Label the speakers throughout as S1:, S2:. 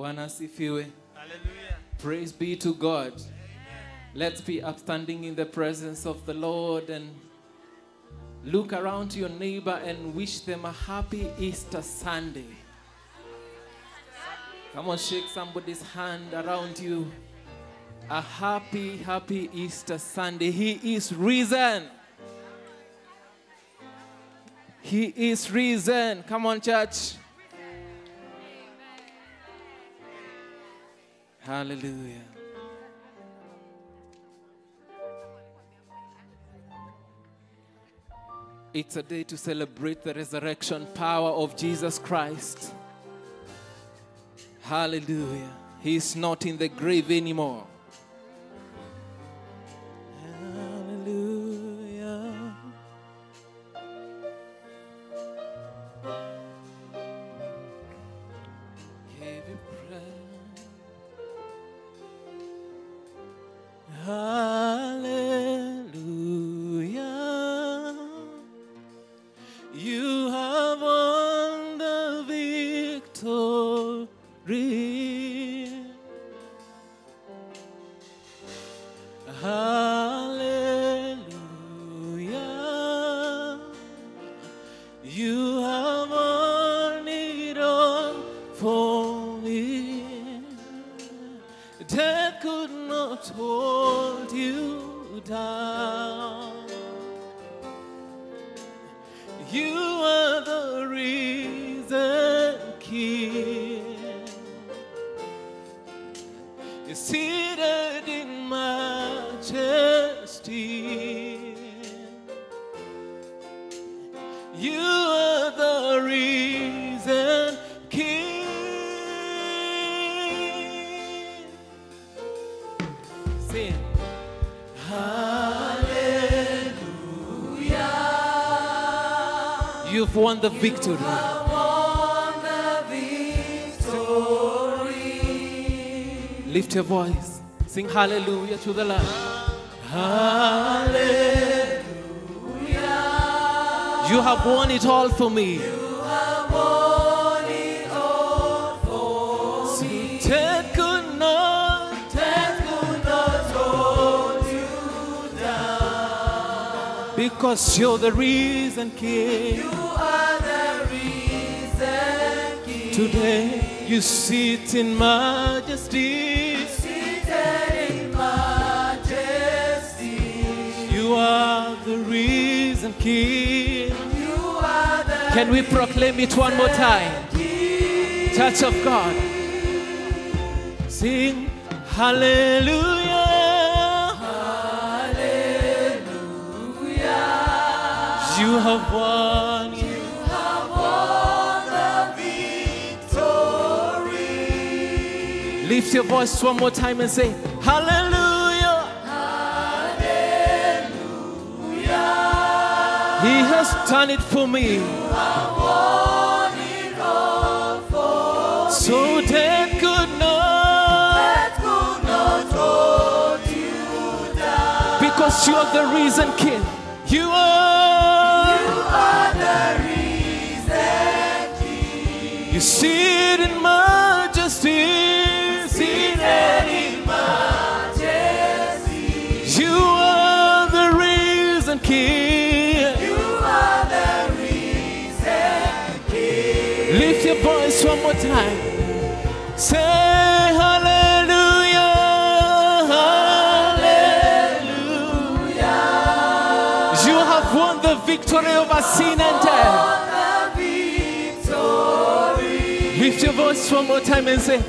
S1: Bwana asifiwe.
S2: Hallelujah.
S1: Praise be to God. Let's be upstanding in the presence of the Lord and look around to your neighbor and wish them a happy Easter Sunday. Come on, shake somebody's hand around you. A happy, happy Easter Sunday. He is risen. He is risen. Come on, church. Hallelujah. It's a day to celebrate the resurrection power of Jesus Christ. Hallelujah. He's not in the grave anymore. Hallelujah. You've won the victory. Lift your voice. Sing hallelujah to the Lord. Hallelujah. You have won it all for me. You have won it all for so death could not, because you're the reason, King. Today you sit in majesty. You are the reason, King. Can we proclaim it one more time? Church of God. Sing hallelujah. You have won. Lift your voice one more time and say hallelujah. He has done it for me. So death could not, because you are the reason, King. You are. You are the reason, King. you in majesty. Your voice one more time. Say hallelujah. Hallelujah. You have won the victory over sin and death. Lift your voice one more time and say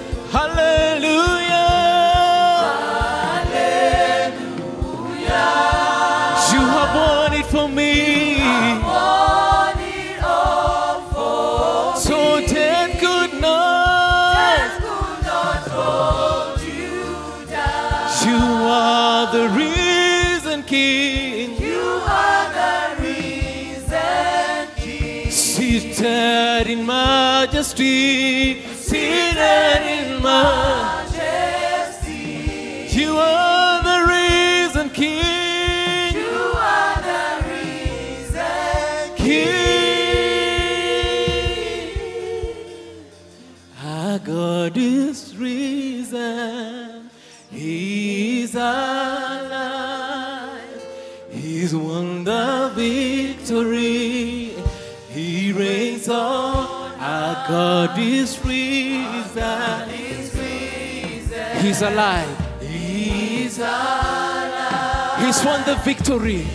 S1: He's alive. He's alive. He's won the victory.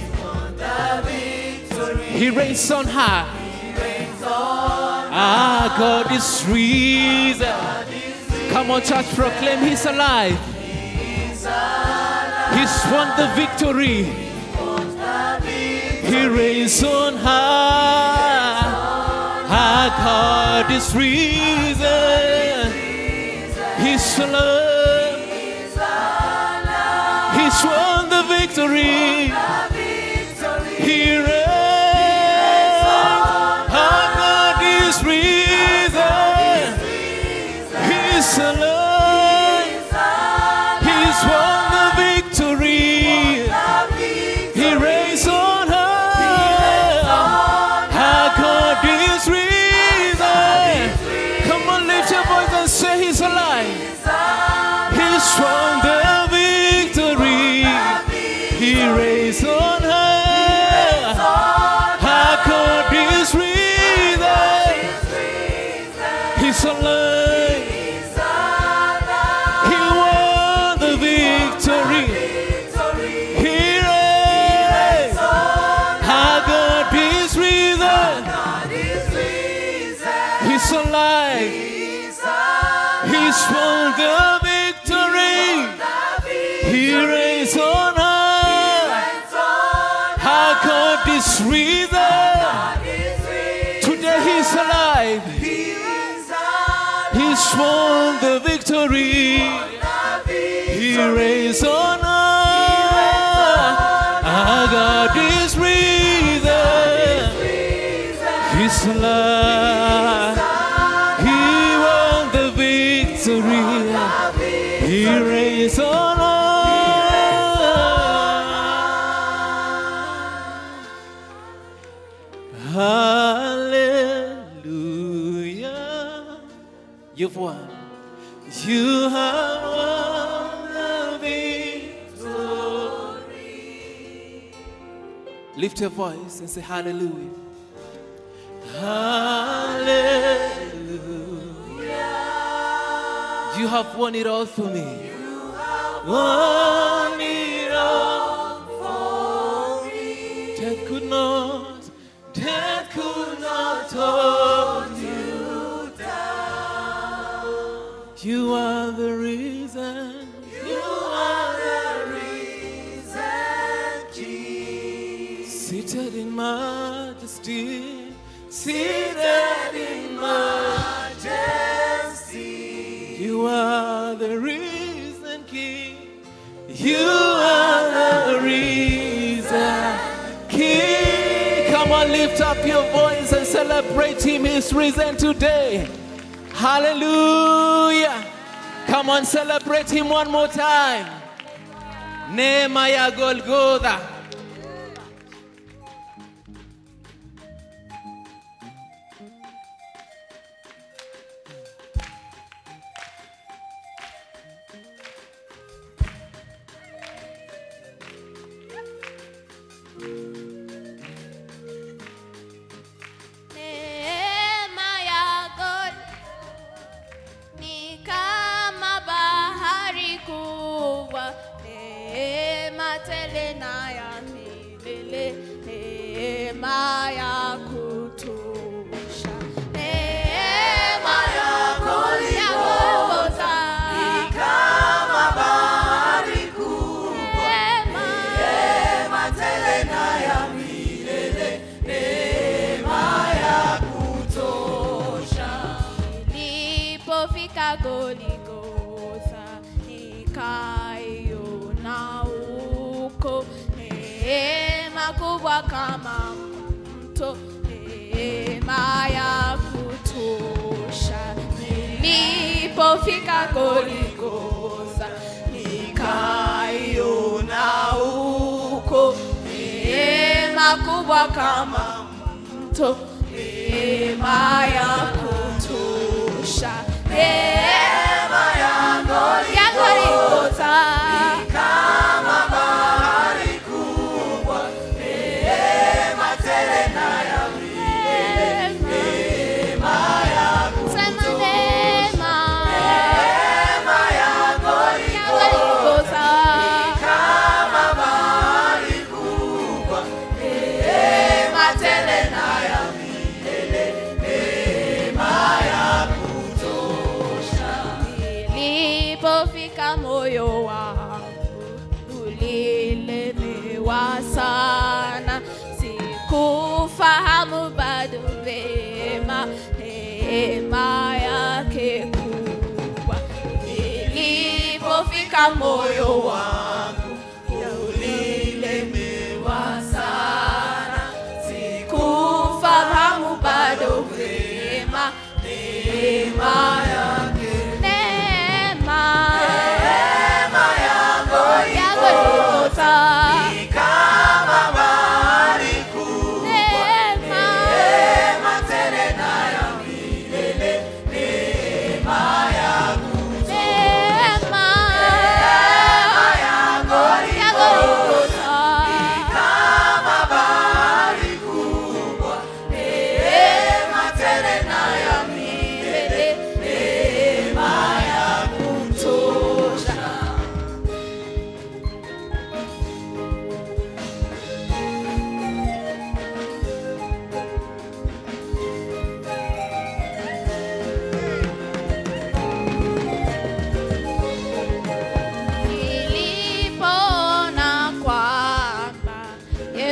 S1: He reigns on high. Our God is risen. Come on, church, proclaim He's alive. He's won the victory. He reigns on high. Our God is risen. He's alive. Victory. You've won. You have won the victory. Lift your voice and say hallelujah. Hallelujah. You have won it all for me. You have won it all for me. Death could not, death could not hold You are the reason. You are the reason, Jesus. Seated in majesty, seated in majesty. You are the reason, King. You are the reason, King. Come on, lift up your voice and celebrate Him. He's risen today. Hallelujah. Come on, celebrate Him one more time. Neema ya Golgotha.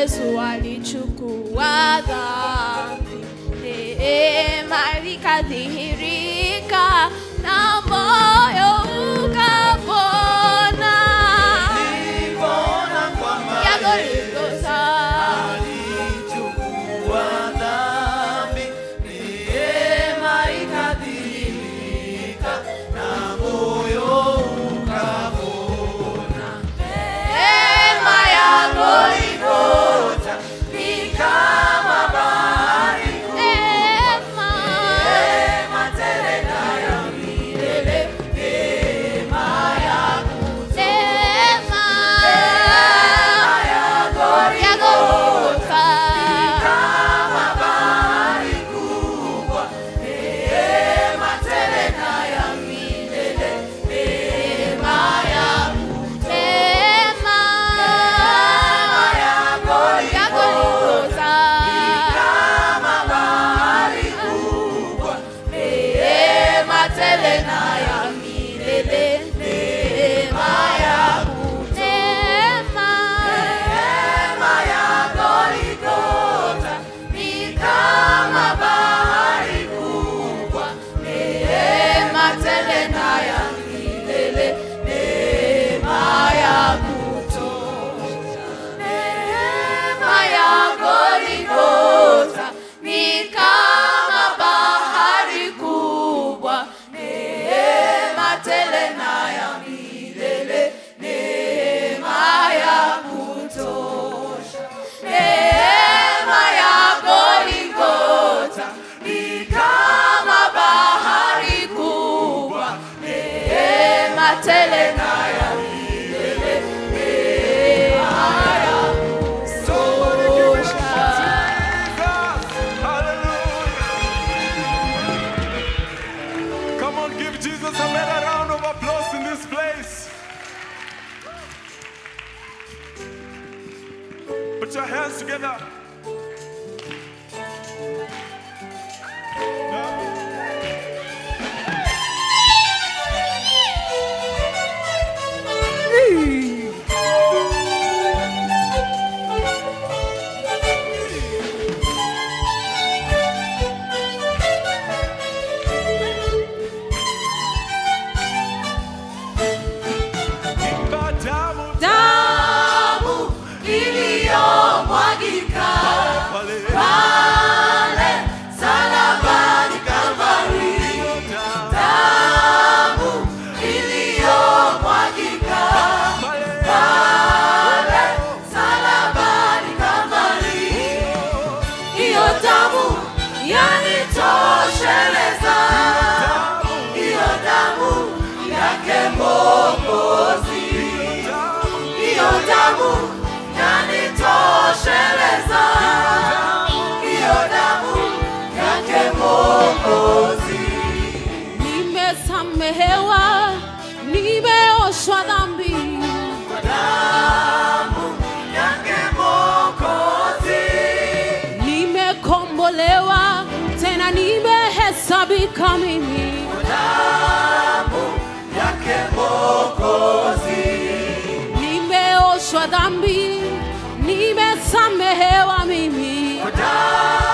S3: Yesu alichukua dhambi, neema
S4: ikadhihiri Mwokozi.
S3: Nimesamehewa, nimeoshwa dhambi kwa
S4: damu yake Mwokozi.
S3: Nimekombolewa, tena nimehesabika mimi kwa
S4: damu yake Mwokozi.
S3: Nimeoshwa dhambi,
S5: nimesamehewa mimi kwa damu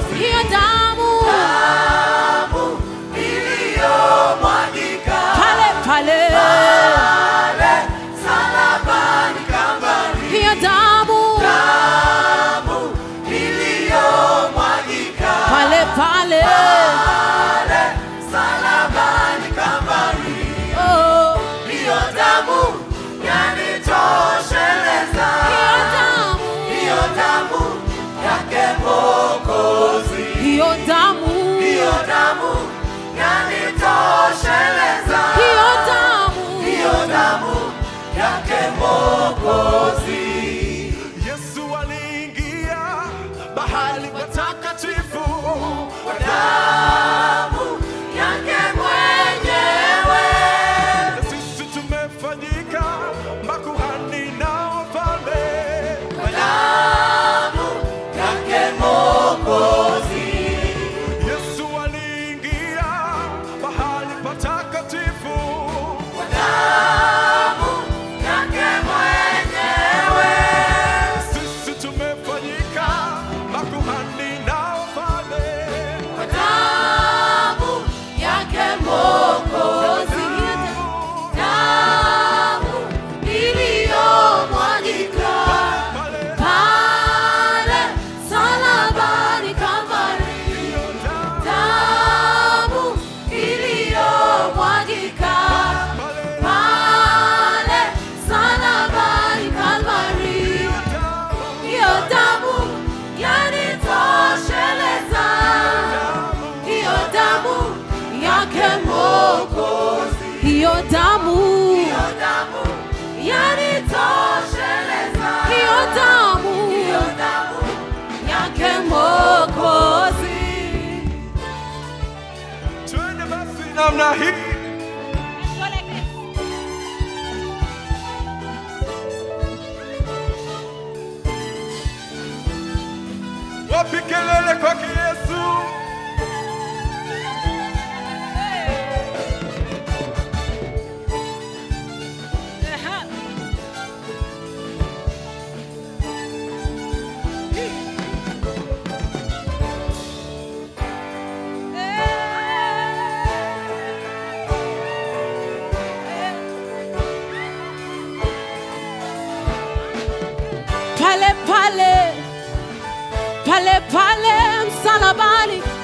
S5: damu yanitosheleza, hiyo damu yake Mwokozi.
S6: twende basi namna hii. Wapi kelele kwake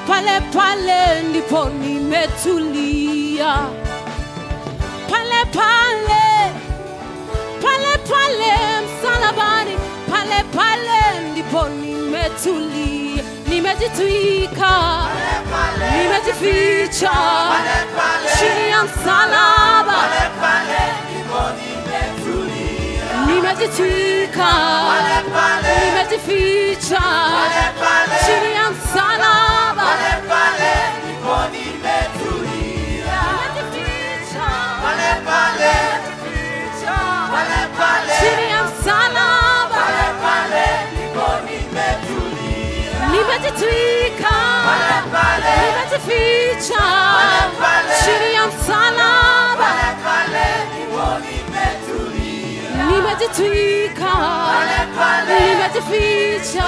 S5: pale pale ndipo nimetulia. Pale pale pale pale msalabani. Pale pale ndipo nimetulia. Nimejitwika. Nimejificha. chini ya msalaba. Nimejitwika. Nimejificha. Chini ya msalaba Nimejificha. chini ya msalaba. Nimejitwika. Nimejificha. Chini ya msalaba. Nimejitwika. Nimejificha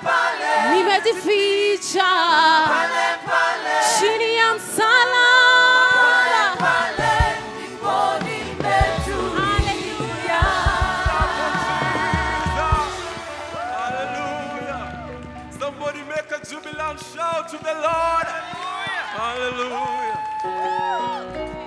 S5: ya msalaba nimejitwika nimejificha chini ya msalaba nimejitwika nimejificha chini ya msalaba nimejitwika nimejificha chini ya msalaba
S6: Hallelujah. Somebody make a jubilant shout to the Lord. Hallelujah.
S5: Msalaba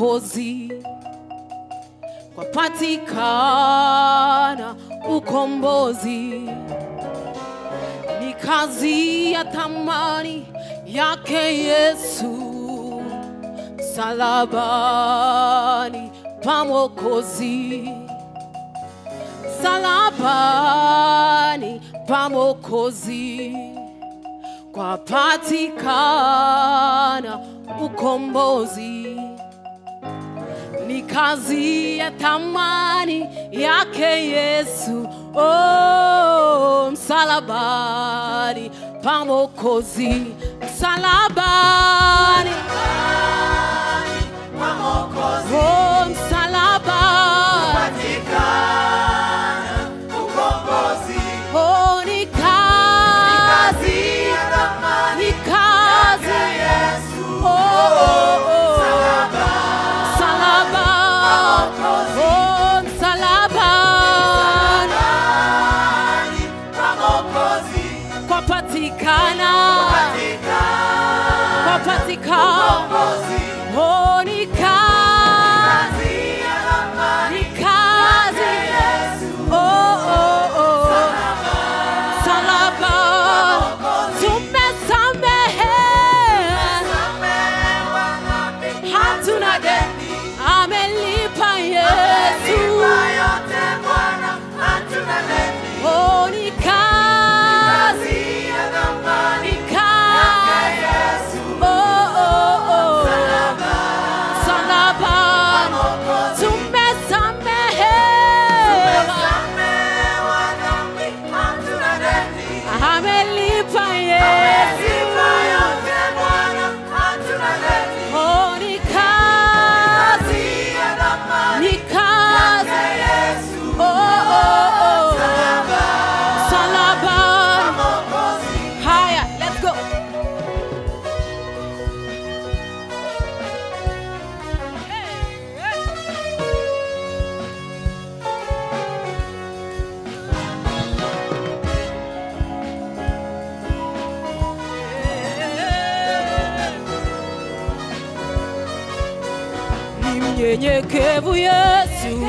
S5: Mwokozi kwapatikana ukombozi, ni kazi ya thamani yake Yesu. Msalabani pa Mwokozi, msalabani pa Mwokozi. Kwapatikana ukombozi. ni kazi ya thamani yake Yesu. Oh, msalabani pa Mwokozi, msalabani oh, kwapatikana, mnyenyekevu Yesu,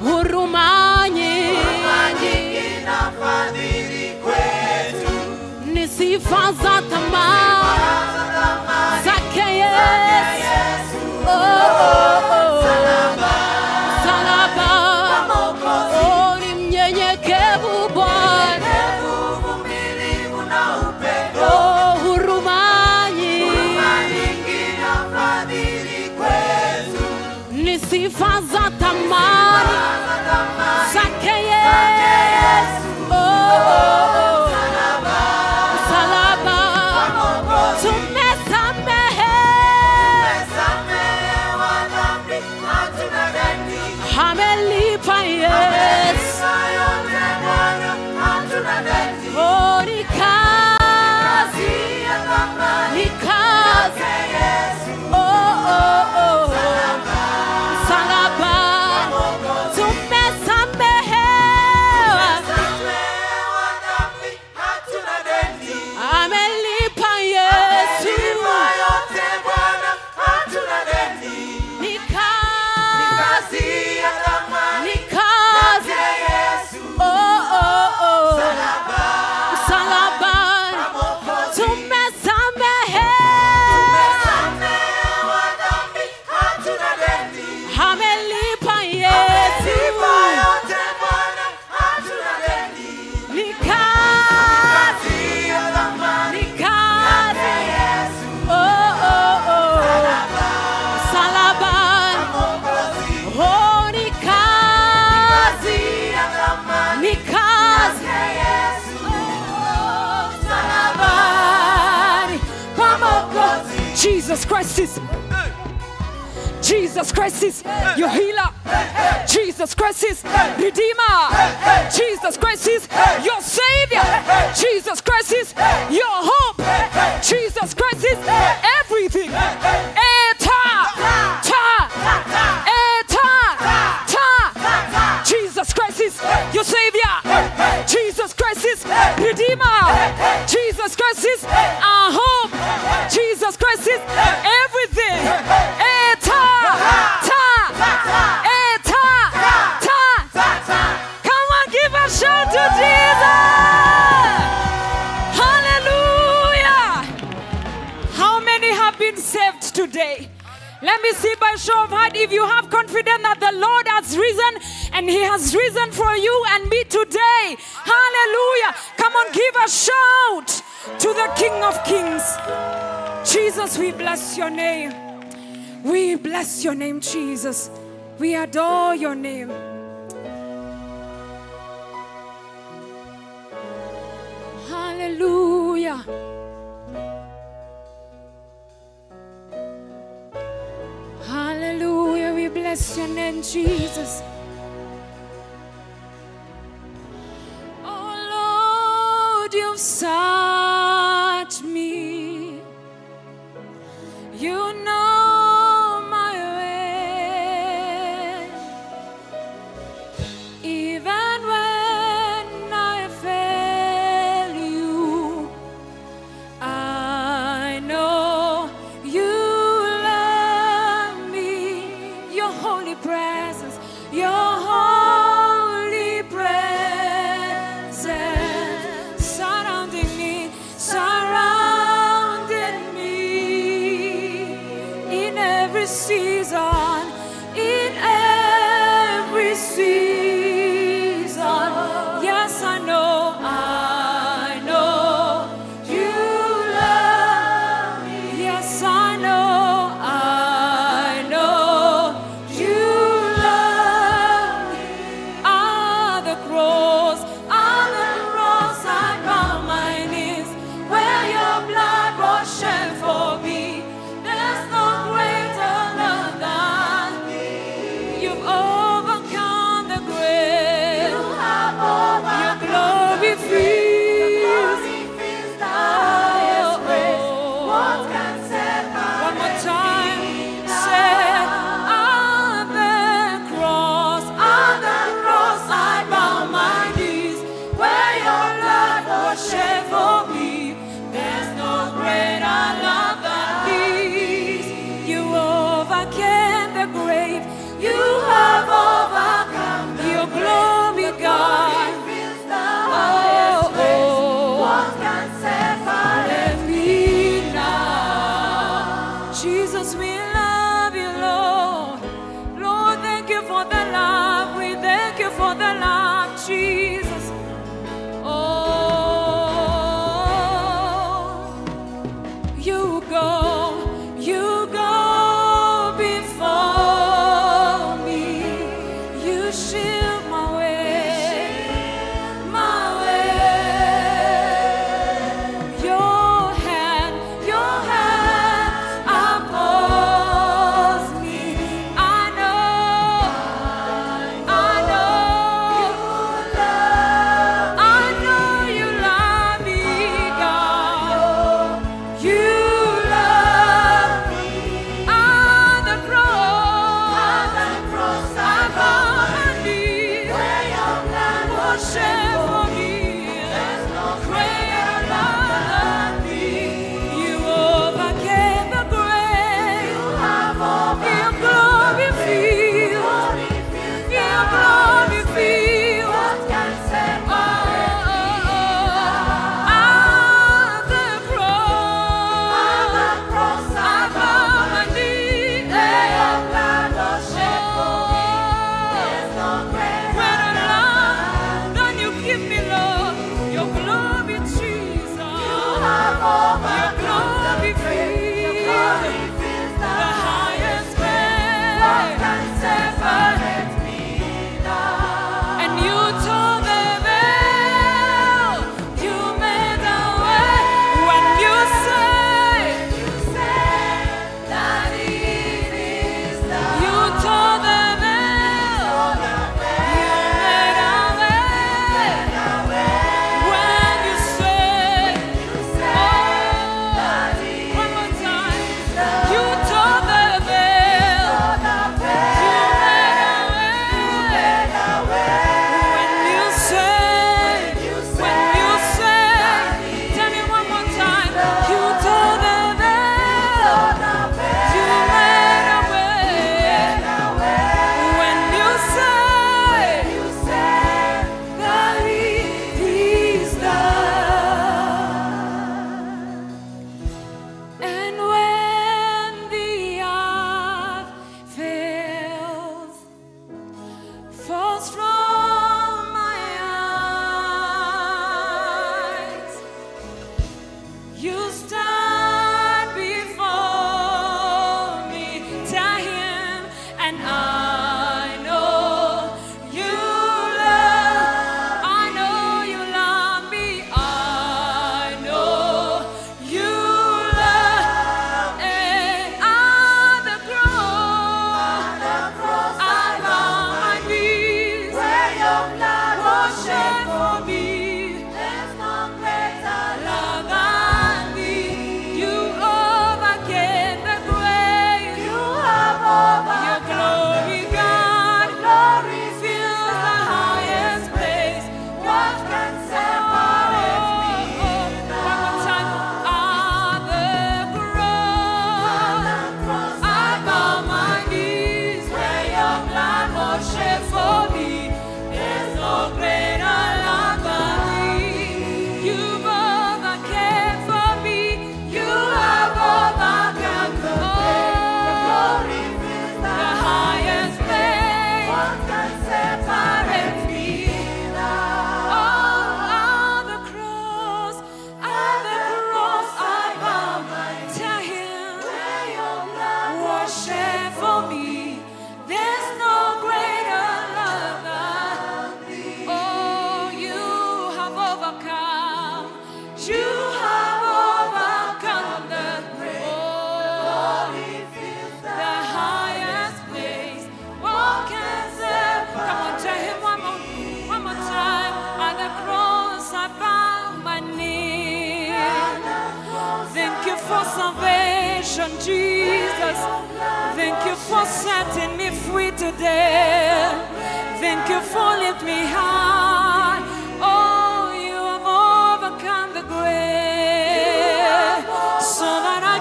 S5: huruma nyingi ni sifa za thamani zake Yesu. Oh, oh, oh. Sifa za
S7: Jesus Christ is your healer. Jesus Christ is redeemer. Jesus Christ is your savior. Jesus Christ is your hope. Jesus Christ is everything. and He has risen for you and me today. Hallelujah. Come on, give a shout to the King of Kings. Jesus, we bless your name. We bless your name, Jesus. We adore your name. Hallelujah. Hallelujah. We bless your name, Jesus. Lord, you've sought me. You know.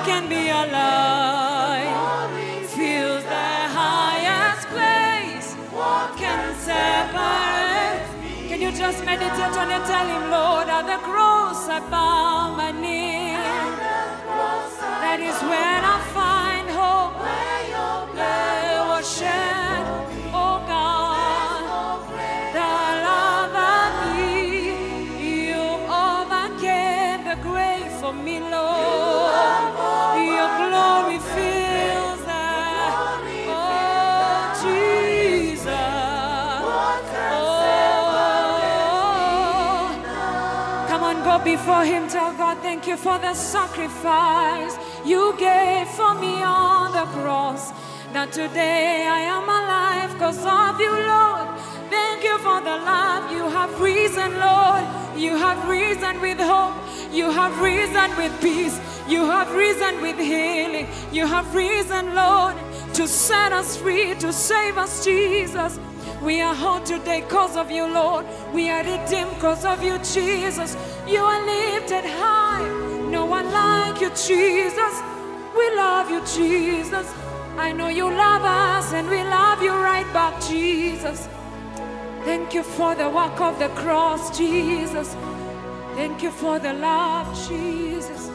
S7: Can be alive. Feels the highest place. What can separate? Can you just meditate on it? Tell him, Lord, at the cross I bow my knee. That is when I find before Him. Tell God, thank you for the sacrifice you gave for me on the cross. That today I am alive because of you, Lord. Thank you for the love you have risen, Lord. You have risen with hope. You have risen with peace. You have risen with healing. You have risen, Lord, to set us free, to save us, Jesus. We are whole today because of you, Lord. We are redeemed because of you, Jesus. You are lifted high. No one like you, Jesus. We love you, Jesus. I know you love us and we love you right back, Jesus. Thank you for the work of the cross, Jesus. Thank you for the love, Jesus.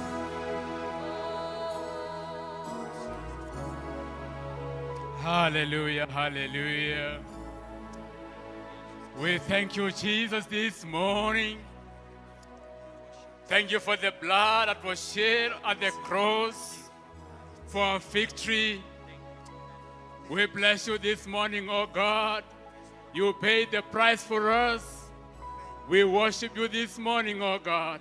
S8: Hallelujah, hallelujah. We thank you, Jesus, this morning. Thank you for the blood that was shed at the cross for our victory. We bless you this morning, oh God. You paid the price for us. We worship you this morning, oh God.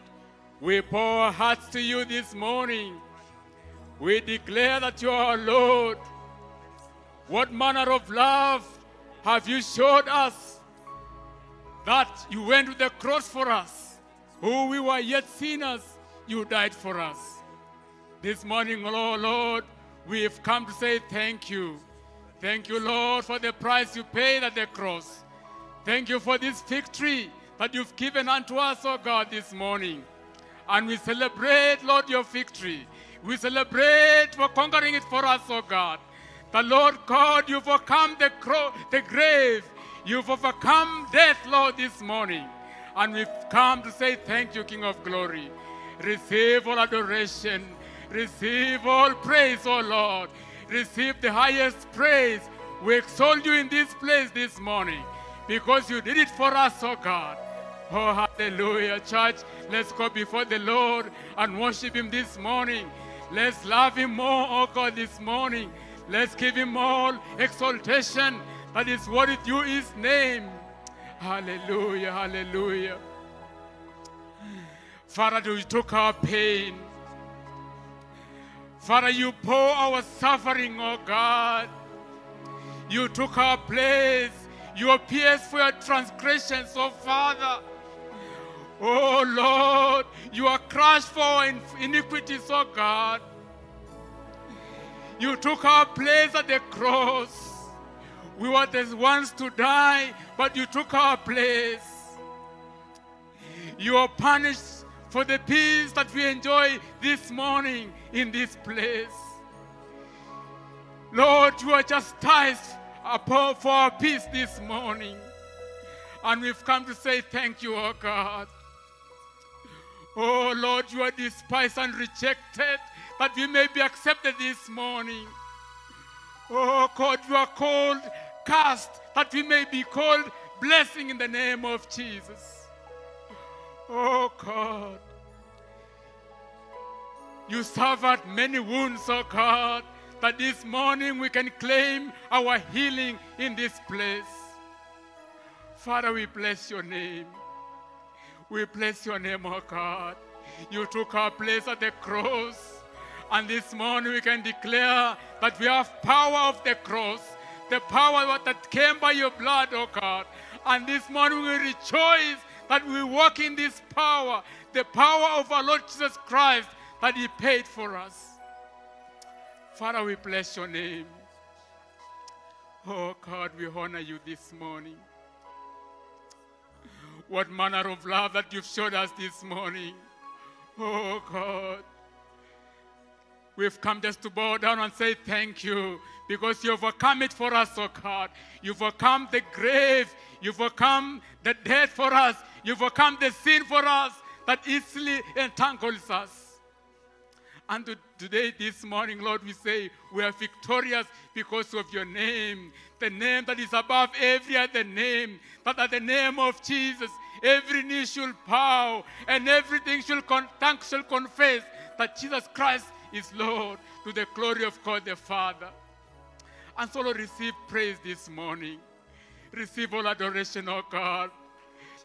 S8: We pour our hearts to you this morning. We declare that you are our Lord. What manner of love have you showed us that you went to the cross for us? Who we were yet sinners, you died for us. This morning, oh Lord, we have come to say thank you. Thank you, Lord, for the price you paid at the cross. Thank you for this victory that you've given unto us, oh God, this morning. And we celebrate, Lord, your victory. We celebrate for conquering it for us, oh God. The Lord God, you've overcome the, the grave. You've overcome death, Lord, this morning. And we've come to say thank you, King of glory. Receive all adoration. Receive all praise, O Lord. Receive the highest praise. We exalt you in this place this morning because you did it for us, oh God. Oh, hallelujah, church. Let's go before the Lord and worship Him this morning. Let's love Him more, oh God, this morning. Let's give Him all exaltation that is worthy due His name. Hallelujah, hallelujah. Father, you took our pain. Father, you pour our suffering, oh God. You took our place. You were for your transgressions, oh Father. Oh Lord, you are crushed for our iniquities, oh God. You took our place at the cross. We were the ones to die, but you took our place. You are punished for the peace that we enjoy this morning in this place. Lord, you are chastised for our peace this morning. And we've come to say thank you, oh God. Oh Lord, you are despised and rejected that we may be accepted this morning. Oh God, you are called cast that we may be called blessing in the name of Jesus. Oh God, you suffered many wounds, oh God, that this morning we can claim our healing in this place. Father, we bless your name. We bless your name, oh God. You took our place at the cross. And this morning we can declare that we have power of the cross, the power that came by your blood, oh God. And this morning we rejoice that we walk in this power, the power of our Lord Jesus Christ that He paid for us. Father, we bless your name. Oh God, we honor you this morning. What manner of love that you've showed us this morning. Oh God. We've come just to bow down and say thank you because you've overcome it for us, oh God. You've overcome the grave. You've overcome the death for us. You've overcome the sin for us that easily entangles us. And to- today, this morning, Lord, we say we are victorious because of your name, the name that is above every other name, that at the name of Jesus, every knee shall bow and everything shall, con- shall confess that Jesus Christ is Lord to the glory of God the Father. And so, Lord, receive praise this morning. Receive all adoration, oh God.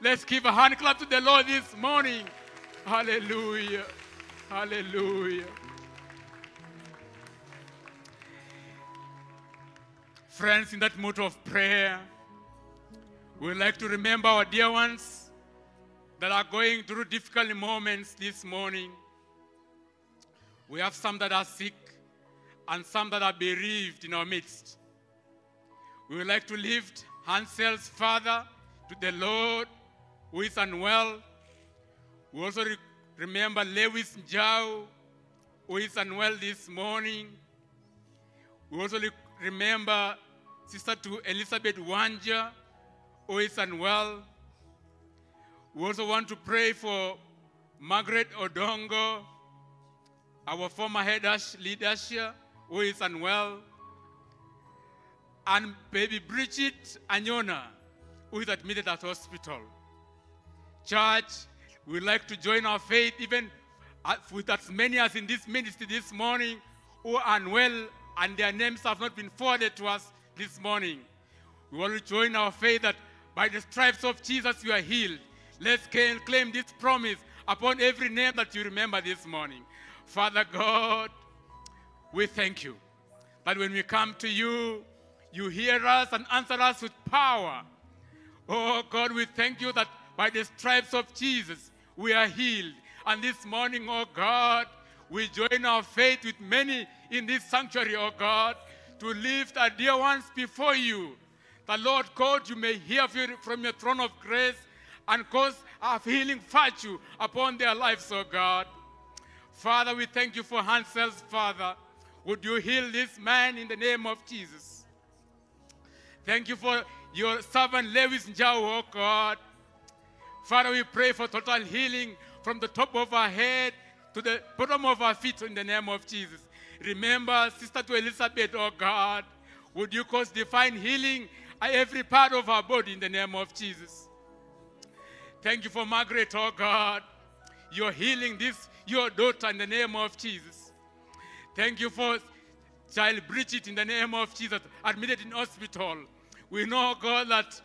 S8: Let's give a hand clap to the Lord this morning. Hallelujah. Hallelujah. Friends, in that mood of prayer, we like to remember our dear ones that are going through difficult moments this morning. We have some that are sick and some that are bereaved in our midst. We would like to lift Hansel's father to the Lord who is unwell. We also re- remember Lewis Njau who is unwell this morning. We also re- remember Sister to Elizabeth Wanja who is unwell. We also want to pray for Margaret Odongo, our former head ush- lead usher, who is unwell, and baby Bridget Anyona, who is admitted at hospital. Church, we'd like to join our faith even with as many as in this ministry this morning who are unwell and their names have not been forwarded to us this morning. We want to join our faith that by the stripes of Jesus you are healed. Let's claim this promise upon every name that you remember this morning. Father God, we thank you that when we come to you, you hear us and answer us with power. Oh God, we thank you that by the stripes of Jesus we are healed. And this morning, oh God, we join our faith with many in this sanctuary, oh God, to lift our dear ones before you. The Lord God, you may hear from your throne of grace and cause a healing virtue upon their lives, oh God. Father, we thank you for Hansel's father. Would you heal this man in the name of Jesus? Thank you for your servant Lewis Njau, oh God. Father, we pray for total healing from the top of our head to the bottom of our feet in the name of Jesus. Remember, Sister to Elizabeth, oh God, would you cause divine healing at every part of our body in the name of Jesus? Thank you for Margaret, oh God. You're healing this, your daughter, in the name of Jesus. Thank you for child Bridget in the name of Jesus, admitted in hospital. We know, God, that,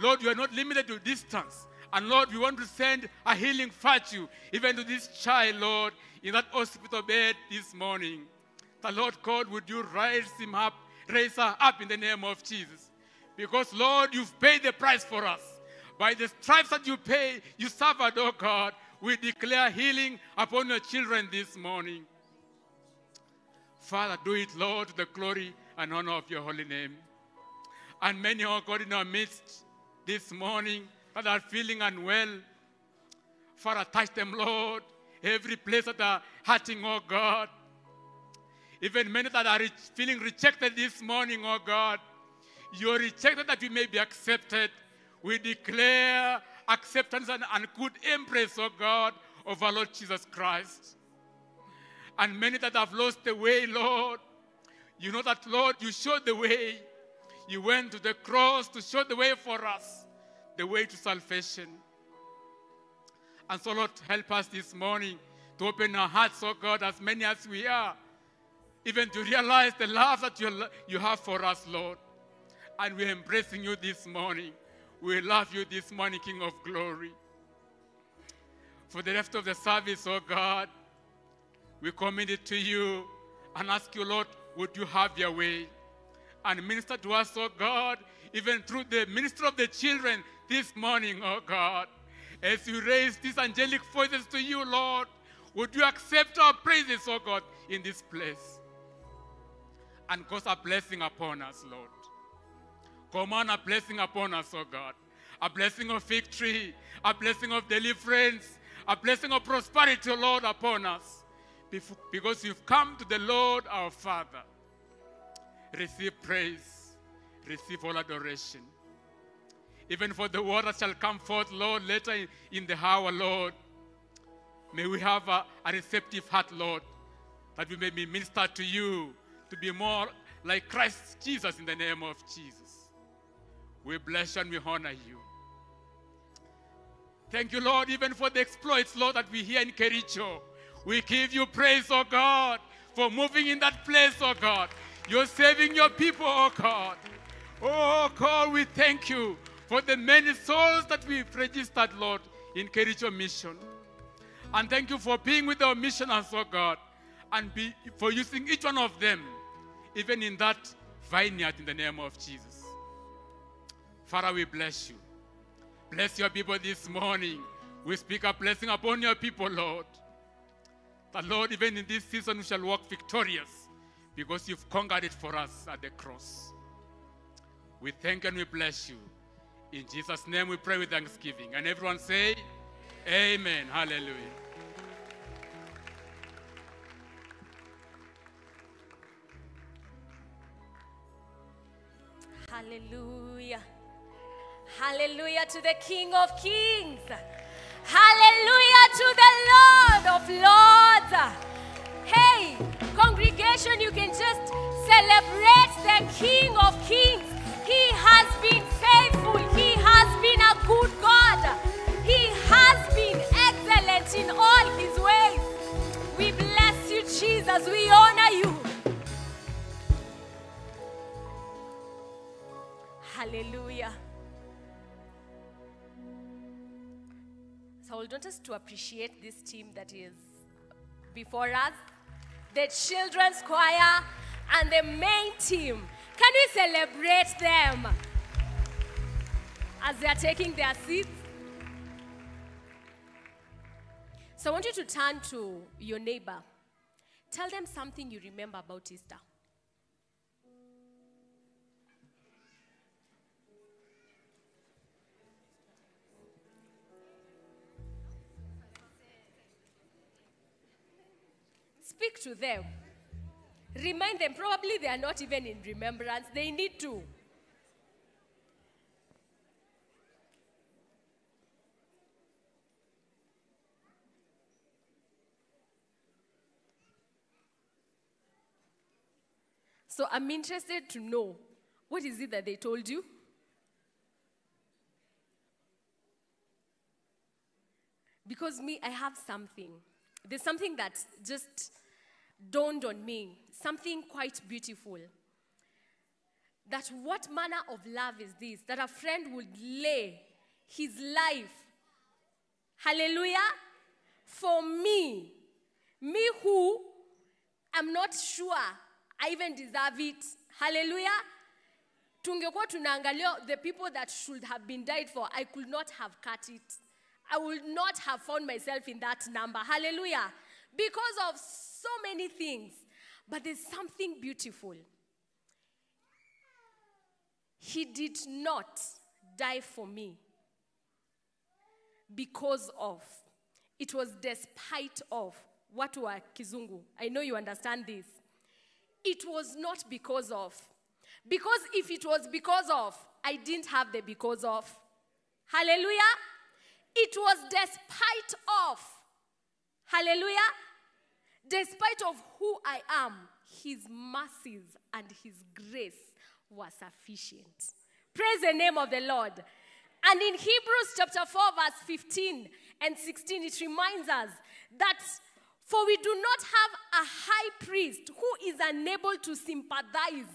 S8: Lord, you are not limited to distance. And Lord, we want to send a healing virtue even to this child, Lord, in that hospital bed this morning. The Lord God, would you raise him up, raise her up in the name of Jesus? Because, Lord, you've paid the price for us. By the stripes that you pay, you suffered, oh God. We declare healing upon your children this morning. Father, do it, Lord, the glory and honor of your holy name. And many, oh God, in our midst this morning that are feeling unwell. Father, touch them, Lord. Every place that are hurting, oh God. Even many that are re- feeling rejected this morning, oh God. You're rejected that we may be accepted. We declare acceptance and, and good embrace, oh God, of our Lord Jesus Christ. And many that have lost the way, Lord, you know that, Lord, you showed the way. You went to the cross to show the way for us, the way to salvation. And so, Lord, help us this morning to open our hearts, oh God, as many as we are, even to realize the love that you, you have for us, Lord. And we're embracing you this morning. We love you this morning, King of glory. For the rest of the service, oh God, we commit it to you and ask you, Lord, would you have your way? And minister to us, oh God, even through the minister of the children this morning, oh God, as you raise these angelic voices to you, Lord, Would you accept our praises, oh God, in this place? And cause a blessing upon us, Lord. Command a blessing upon us, oh God. A blessing of victory, a blessing of deliverance, a blessing of prosperity, oh Lord, upon us. Because you've come to the Lord our Father. Receive praise, receive all adoration. Even for the word that shall come forth, Lord, later in, the hour, Lord. May we have a, a receptive heart, Lord, that we may be ministered to you, to be more like Christ Jesus in the name of Jesus. We bless and we honor you. Thank you, Lord, even for the exploits, Lord, that we hear in Kericho. We give you praise, oh God, for moving in that place, oh God. You're saving your people, oh God. Oh God, we thank you for the many souls that we've registered, Lord, in Kericho Mission. And thank you for being with our missioners, oh God, and be, for using each one of them, even in that vineyard, in the name of Jesus. Father, we bless you. Bless your people this morning. We speak a blessing upon your people, Lord. That, Lord, even in this season, we shall walk victorious because you've conquered it for us at the cross. We thank and we bless you. In Jesus' name, we pray with thanksgiving. And everyone say, Amen. Hallelujah.
S3: Hallelujah. Hallelujah to the King of Kings. Hallelujah to the Lord of Lords. Hey, congregation, you can just celebrate the King of Kings. He has been faithful. He has been a good God. He has been excellent in all his ways. We bless you, Jesus. We honor you. Hallelujah. I would want us to appreciate this team that is before us the children's choir and the main team. Can we celebrate them as they are taking their seats? So I want you to turn to your neighbor. Tell them something you remember about Easter. Speak to them. Remind them. Probably they are not even in remembrance. They need to. So I'm interested to know what is it that they told you? Because me, I have something. There's something that just dawned on me, something quite beautiful. That what manner of love is this? That a friend would lay his life, hallelujah, for me. Me who I'm not sure I even deserve it. Hallelujah. Tungekuwa tunaangalia the people that should have been died for, I could not have cut it. I would not have found myself in that number. Hallelujah. Because of so many things. But there's something beautiful. He did not die for me because of. It was despite of. What were Kizungu? I know you understand this. It was not because of. Because if it was because of, I didn't have the because of. Hallelujah. It was despite of. Hallelujah. Despite of who I am, his mercies and his grace were sufficient. Praise the name of the Lord. And in Hebrews chapter 4, verse 15 and 16, it reminds us that for we do not have a high priest who is unable to sympathize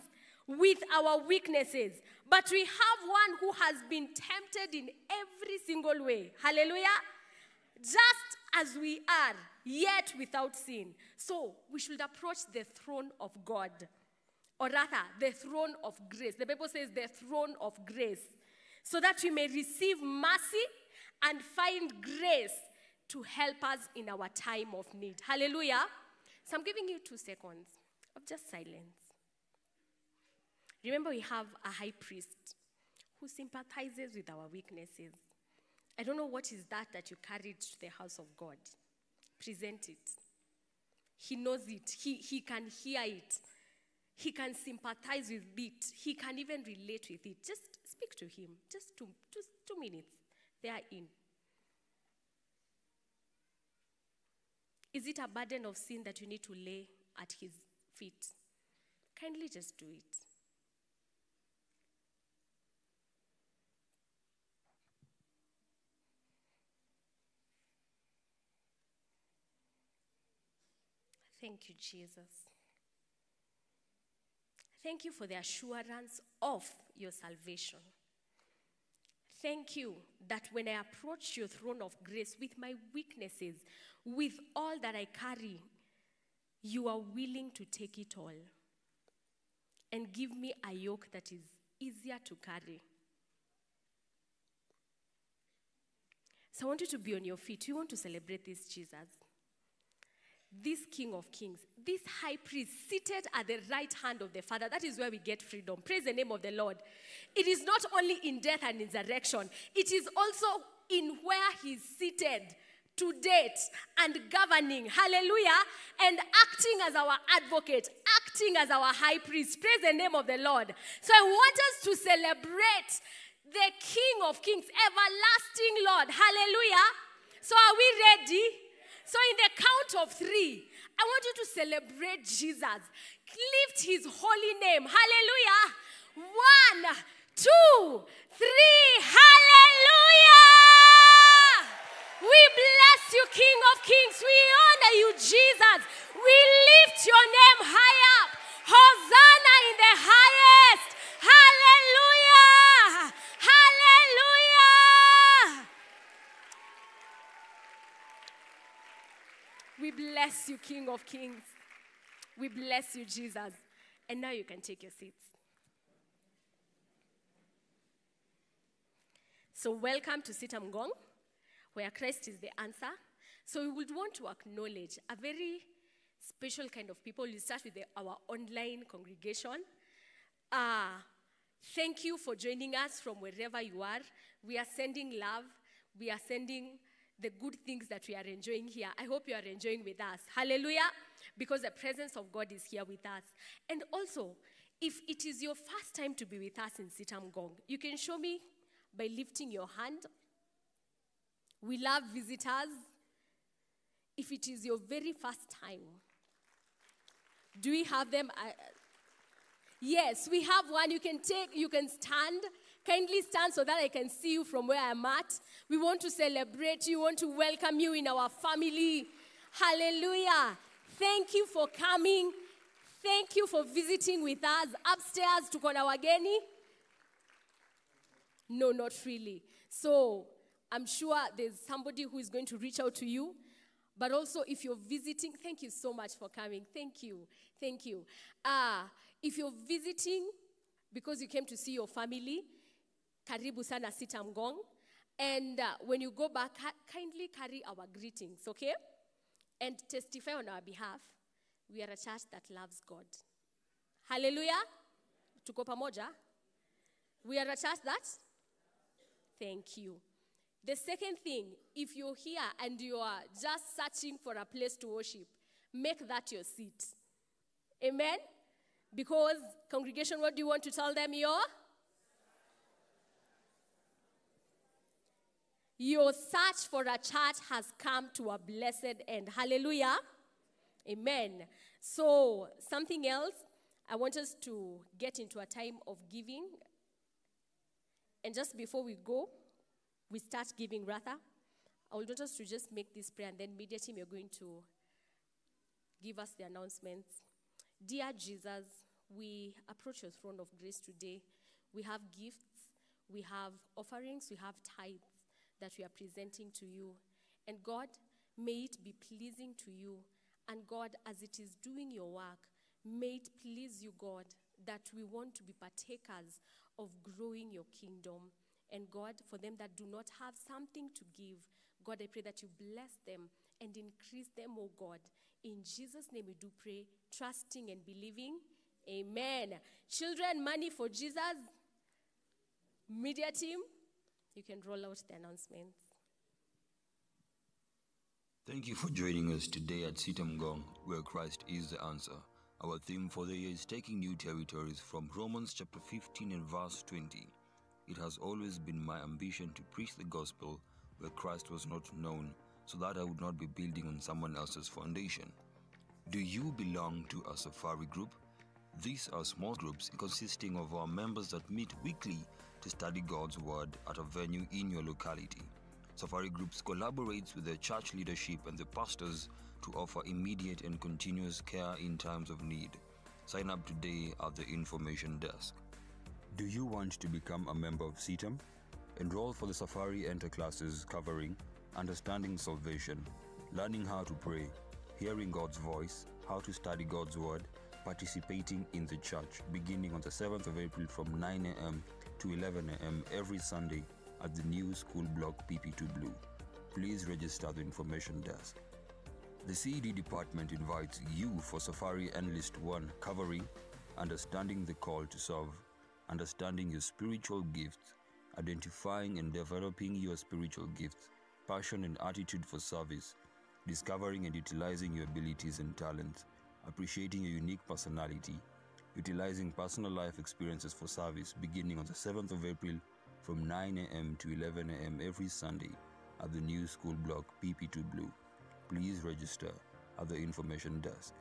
S3: with our weaknesses, but we have one who has been tempted in every single way. Hallelujah. Just as we are, yet without sin. So we should approach the throne of God, or rather, the throne of grace. The Bible says the throne of grace, so that we may receive mercy and find grace to help us in our time of need. Hallelujah. So I'm giving you two seconds of just silence. Remember, we have a high priest who sympathizes with our weaknesses. I don't know what is that that you carried to the house of God. Present it. He knows it, he, he can hear it, he can sympathize with it, he can even relate with it. Just speak to him, just two, minutes. They are in. Is it a burden of sin that you need to lay at his feet? Kindly just do it. Thank you, Jesus. Thank you for the assurance of your salvation. Thank you that when I approach your throne of grace with my weaknesses, with all that I carry, you are willing to take it all and give me a yoke that is easier to carry. So I want you to be on your feet. We want to celebrate this Jesus this King of Kings, this high priest seated at the right hand of the Father. That is where we get freedom. Praise the name of the Lord. It is not only in death and resurrection, it is also in where he's seated to date and governing. Hallelujah. And acting as our advocate, acting as our high priest. Praise the name of the Lord. So I want us to celebrate the King of Kings, everlasting Lord. Hallelujah. So are we ready? So, in the count of three, I want you to celebrate Jesus. Lift his holy name. Hallelujah. One, two, three. Hallelujah. We bless you, King of Kings. We honor you, Jesus. We lift your name high up. Hosanna in the highest. Hallelujah. We bless you, King of Kings. We bless you, Jesus. And now you can take your seats. So, welcome to CITAM Ngong, where Christ is the answer. So, we would want to acknowledge a very special kind of people. We start with the, our online congregation. Uh, thank you for joining us from wherever you are. We are sending love. We are sending the good things that we are enjoying here. I hope you are enjoying with us. Hallelujah. Because the presence of God is here with us. And also, if it is your first time to be with us in CITAM Ngong, you can show me by lifting your hand. We love visitors. If it is your very first time, do we have them? Yes, we have one. You can take, you can stand. Kindly stand so that I can see you from where I'm at. We want to celebrate you, we want to welcome you in our family. Hallelujah. Thank you for coming. Thank you for visiting with us. Upstairs, tuko na wageni? No, not really. So I'm sure there's somebody who is going to reach out to you. But also, if you're visiting, thank you so much for coming. Thank you. Thank you. Uh, if you're visiting because you came to see your family, karibu sana CITAM Ngong. And uh, when you go back, kindly carry our greetings, okay? And testify on our behalf. We are a church that loves God. Hallelujah. Tuko pamoja. We are a church that Thank you. The second thing, if you're here and you are just searching for a place to worship, make that your seat. Amen? Because, congregation, what do you want to tell them? Your? Your search for a church has come to a blessed end. Hallelujah. Amen. So, something else, I want us to get into a time of giving. And just before we go, we start giving rather. I would want us to just make this prayer, and then media team, you're going to give us the announcements. Dear Jesus, we approach your throne of grace today. We have gifts, we have offerings, we have tithes that we are presenting to you. And God, may it be pleasing to you. And God, as it is doing your work, may it please you, God, that we want to be partakers of growing your kingdom. And God, for them that do not have something to give, God, I pray that you bless them and increase them, oh God. In Jesus' name we do pray, trusting and believing. Amen. Children, money for Jesus. Media team, you can roll out the announcements.
S9: Thank you for joining us today at CITAM Ngong, where Christ is the answer. Our theme for the year is taking new territories from Romans chapter 15 and verse 20. It has always been my ambition to preach the gospel where Christ was not known, so that I would not be building on someone else's foundation. Do you belong to a safari group? These are small groups consisting of our members that meet weekly to study God's Word at a venue in your locality. Safari Groups collaborates with the church leadership and the pastors to offer immediate and continuous care in times of need. Sign up today at the information desk. Do you want to become a member of CITAM? Enroll for the Safari Enter classes covering understanding salvation, learning how to pray, hearing God's voice, how to study God's Word, participating in the church beginning on the 7th of April from 9 a.m. to 11 a.m. every Sunday at the new school block PP2 Blue. Please register the information desk. The CED department invites you for Safari Enlist 1 covering Understanding the Call to Serve, Understanding Your Spiritual Gifts, Identifying and Developing Your Spiritual Gifts, Passion and Attitude for Service, Discovering and Utilizing Your Abilities and Talents, Appreciating Your Unique Personality, Utilizing Personal Life Experiences for Service beginning on the 7th of April from 9 a.m. to 11 a.m. every Sunday at the new school block PP2 Blue. Please register at the information desk.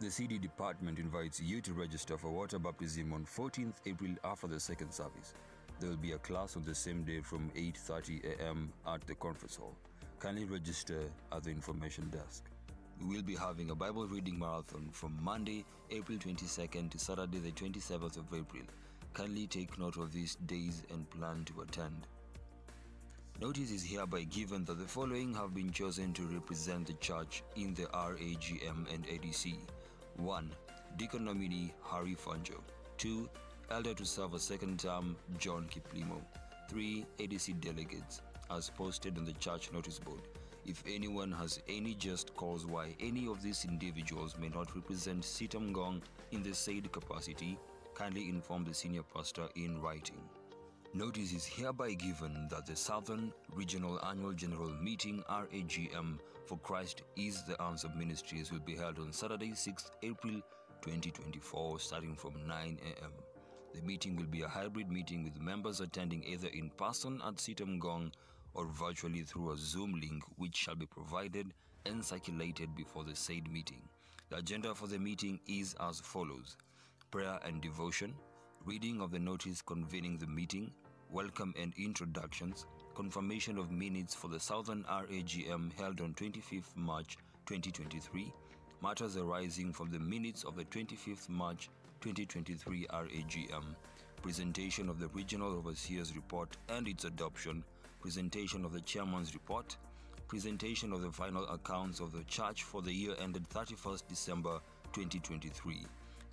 S9: The CD department invites you to register for water baptism on 14th April after the second service. There will be a class on the same day from 8:30 a.m. at the conference hall. Kindly register at the information desk. We will be having a Bible reading marathon from Monday, April 22nd to Saturday, the 27th of April. Kindly take note of these days and plan to attend. Notice is hereby given that the following have been chosen to represent the church in the RAGM and ADC. 1. Deacon nominee Harry Fanjo. 2. Elder to serve a second term John Kiplimo. 3. ADC delegates, as posted on the church notice board. If anyone has any just cause why any of these individuals may not represent CITAM Ngong in the said capacity, kindly inform the senior pastor in writing. Notice is hereby given that the Southern Regional Annual General Meeting RAGM for Christ is the Answer Ministries will be held on Saturday, 6th April 2024, starting from 9 a.m. The meeting will be a hybrid meeting with members attending either in person at CITAM Ngong or virtually through a Zoom link, which shall be provided and circulated before the said meeting. The agenda for the meeting is as follows prayer and devotion, reading of the notice convening the meeting, welcome and introductions, confirmation of minutes for the Southern RAGM held on 25th March 2023, matters arising from the minutes of the 25th March 2023 RAGM, presentation of the Regional Overseers Report and its adoption, presentation of the Chairman's Report, presentation of the final accounts of the Church for the year ended 31st December 2023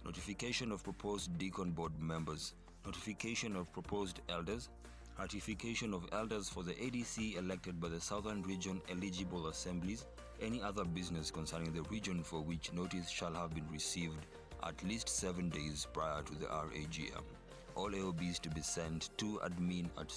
S9: notification of proposed deacon board members, notification of proposed elders, ratification of elders for the ADC elected by the Southern Region eligible assemblies, any other business concerning the region for which notice shall have been received at least seven days prior to the RAGM. All AOBs to be sent to admin at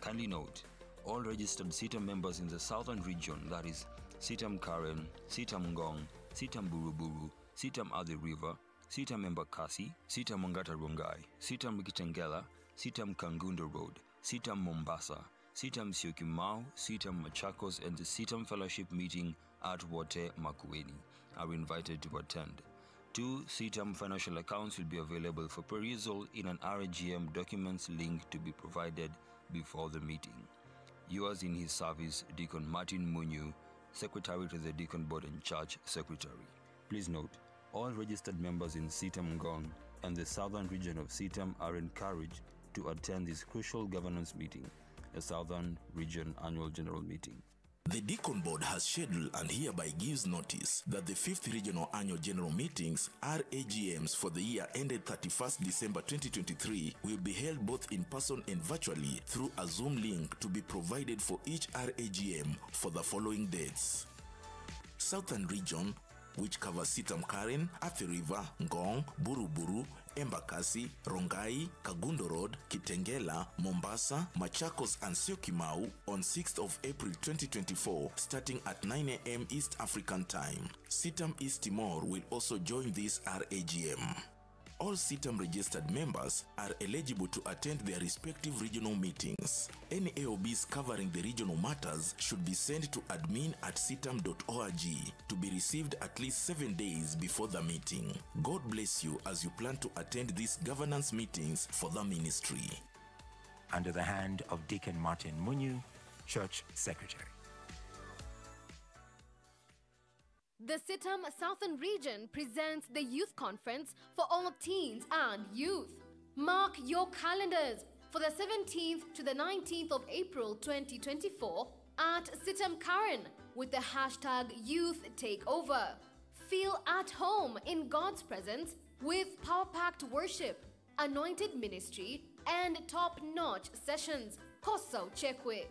S9: Kindly note, all registered CITAM members in the Southern Region, that is, CITAM Karen, SITAM Ngong, CITAM Buruburu, CITAM Athi River, CITAM Embakasi, CITAM Ongata Rongai, CITAM Kitengela, CITAM Kangundo Road, CITAM Mombasa, CITAM Syokimau, CITAM Machakos, and the CITAM Fellowship meeting at Wote Makueni are invited to attend. Two CITAM financial accounts will be available for perusal in an RGM documents link to be provided before the meeting. Yours in his service, Deacon Martin Munyu, Secretary to the Deacon Board and Church Secretary. Please note, all registered members in CITAM Ngong and the southern region of CITAM are encouraged to attend this crucial governance meeting, the Southern Region Annual General Meeting.
S10: The Deacon Board has scheduled and hereby gives notice that the 5th Regional Annual General Meetings, RAGMs, for the year ended 31st December 2023 will be held both in person and virtually through a Zoom link to be provided for each RAGM for the following dates. Southern Region, which covers CITAM Karen, Athi River, Ngong, Buruburu, Embakasi, Rongai, Kagundo Road, Kitengela, Mombasa, Machakos, and Syokimau on 6th of April 2024, starting at 9 a.m. East African Time. Sitam East Timor will also join this RAGM. All CITAM registered members are eligible to attend their respective regional meetings. Any AOBs covering the regional matters should be sent to admin at citam.org to be received at least seven days before the meeting. God bless you as you plan to attend these governance meetings for the ministry.
S11: under the hand of Deacon Martin Munyu, Church Secretary.
S12: The CITAM Southern Region presents the Youth Conference for all teens and youth. Mark your calendars for the 17th to the 19th of April 2024 at CITAM Karen with the hashtag Youth Takeover. Feel at home in God's presence with power packed worship, anointed ministry, and top notch sessions. Koso Chekwe.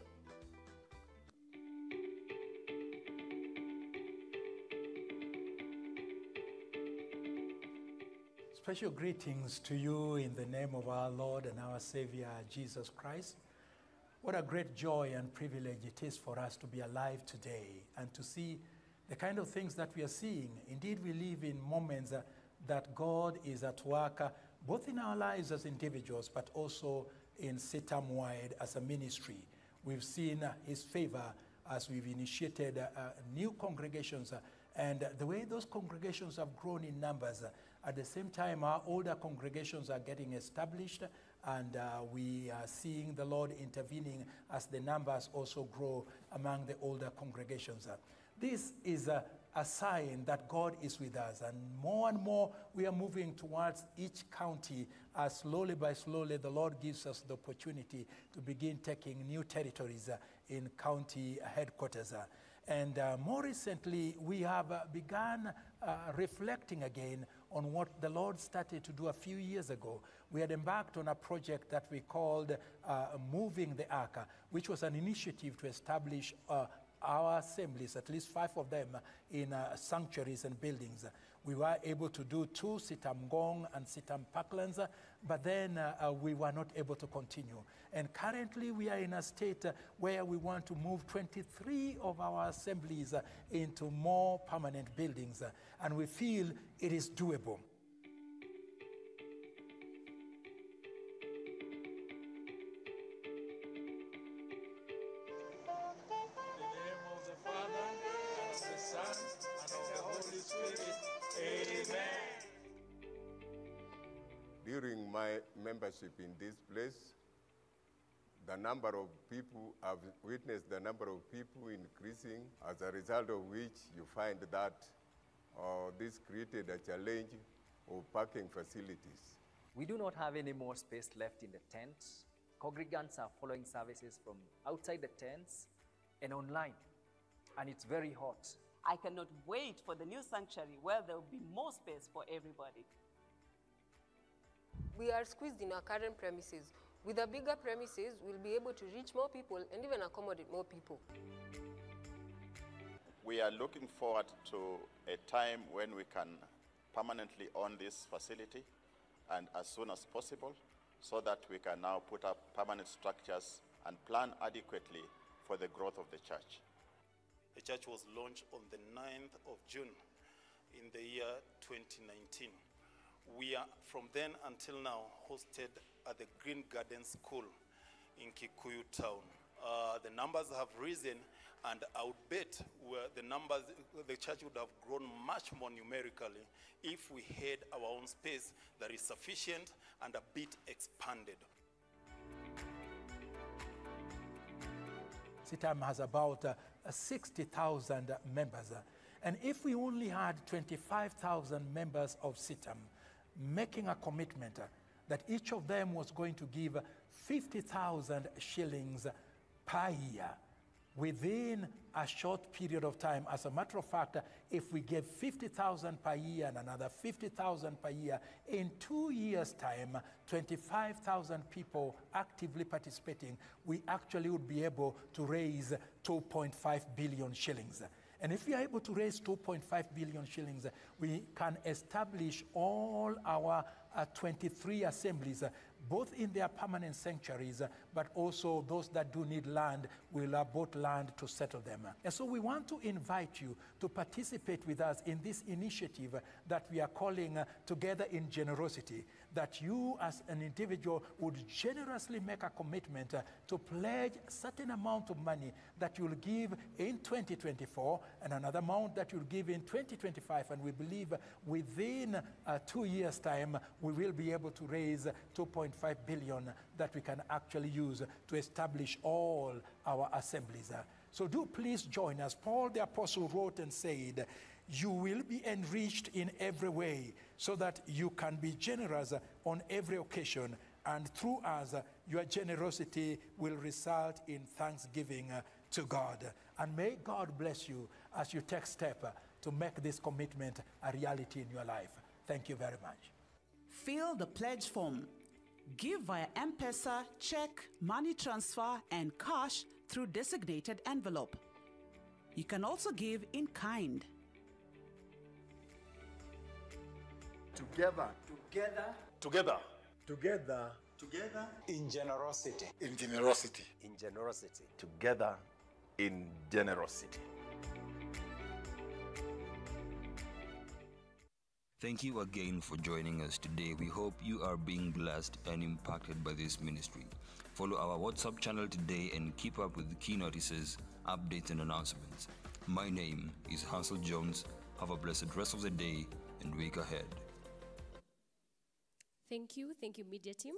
S13: Special greetings to you in the name of our Lord and our Savior Jesus Christ. What a great joy and privilege it is for us to be alive today and to see the kind of things that we are seeing. Indeed, we live in moments uh, that God is at work, uh, both in our lives as individuals, but also in CITAM wide as a ministry. We've seen uh, His favor as we've initiated new congregations. and the way those congregations have grown in numbers, at the same time, our older congregations are getting established, and uh, we are seeing the Lord intervening as the numbers also grow among the older congregations. This is a, a sign that God is with us, and more and more we are moving towards each county as slowly by slowly the Lord gives us the opportunity to begin taking new territories uh, in county headquarters. And uh, more recently, we have uh, begun uh, reflecting again on what the Lord started to do a few years ago. We had embarked on a project that we called uh, Moving the Ark, which was an initiative to establish uh, our assemblies, at least five of them, in uh, sanctuaries and buildings. We were able to do two, CITAM Ngong and CITAM Parklands, but then uh, uh, we were not able to continue. And currently, we are in a state uh, where we want to move 23 of our assemblies into more permanent buildings, and we feel it is doable.
S14: Membership in this place, the number of people, I've witnessed the number of people increasing, as a result of which you find that uh, this created a challenge of parking facilities.
S15: We do not have any more space left in the tents. Congregants are following services from outside the tents and online, and it's very hot.
S16: I cannot wait for the new sanctuary where there will be more space for everybody.
S17: We are squeezed in our current premises. With a bigger premises, we'll be able to reach more people and even accommodate more people.
S18: We are looking forward to a time when we can permanently own this facility and as soon as possible so that we can now put up permanent structures and plan adequately for the growth of the church.
S19: The church was launched on the 9th of June in the year 2019. We are from then until now hosted at the Green Garden School in Kikuyu town. Uh, the numbers have risen, and I would bet the numbers, the church would have grown much more numerically if we had our own space that is sufficient and a bit expanded.
S13: CITAM has about uh, 60,000 members. uh, And if we only had 25,000 members of CITAM making a commitment that each of them was going to give 50,000 shillings per year within a short period of time. As a matter of fact, if we gave 50,000 per year and another 50,000 per year, in two years' time, 25,000 people actively participating, we actually would be able to raise 2.5 billion shillings. And if we are able to raise 2.5 billion shillings, we can establish all our uh, 23 assemblies, uh, both in their permanent sanctuaries, uh, but also those that do need land will have bought land to settle them. And so we want to invite you to participate with us in this initiative that we are calling uh, Together in Generosity, that you as an individual would generously make a commitment uh, to pledge certain amount of money that you'll give in 2024 and another amount that you'll give in 2025. And we believe within uh, two years' time, we will be able to raise 2.5 billion that we can actually use to establish all our assemblies. So do please join us. Paul the Apostle wrote and said, You will be enriched in every way so that you can be generous on every occasion. And through us, your generosity will result in thanksgiving to God. And may God bless you as you take step to make this commitment a reality in your life. Thank you very much.
S20: Fill the pledge form. Give via M-Pesa, check, money transfer, and cash through designated envelope. You can also give in kind.
S21: Together.
S22: Together.
S21: Together.
S22: Together.
S21: Together.
S22: In generosity.
S21: In generosity.
S22: In generosity.
S21: Together in generosity.
S9: Thank you again for joining us today. We hope you are being blessed and impacted by this ministry. Follow our WhatsApp channel today and keep up with the key notices, updates, and announcements. My name is Hansel Jones. Have a blessed rest of the day and week ahead.
S3: Thank you. Thank you, media team.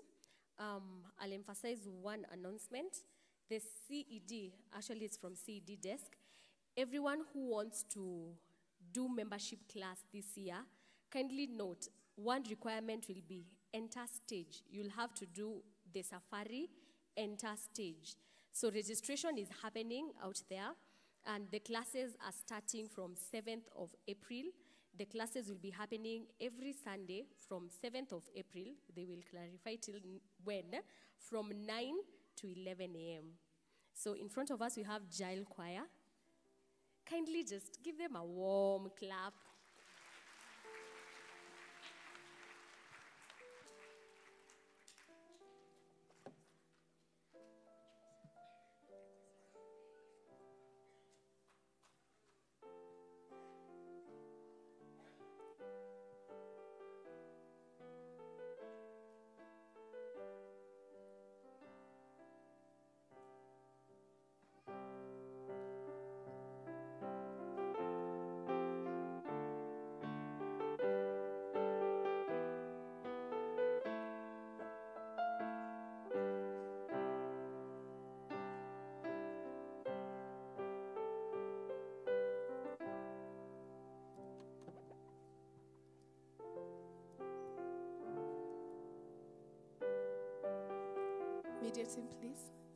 S3: Um, I'll emphasize one announcement. The CED, actually, it's from CED desk. Everyone who wants to do membership class this year, kindly note one requirement will be enter stage. You'll have to do the safari enter stage. So registration is happening out there, and the classes are starting from 7th of April. The classes will be happening every Sunday from 7th of April. They will clarify till when, from 9 to 11 a.m. So in front of us, we have Jail Choir. Kindly just give them a warm clap.
S23: Team, please.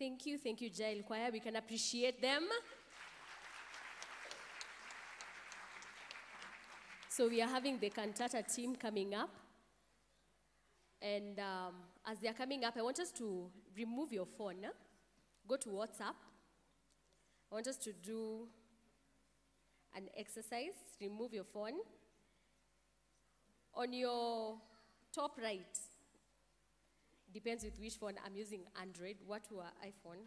S3: Thank you, thank you, Jail Choir. We can appreciate them. So we are having the cantata team coming up. And um, as they are coming up, I want us to remove your phone. Go to WhatsApp. I want us to do an exercise. Remove your phone. On your top right, depends with which phone I'm using Android. What were iPhone?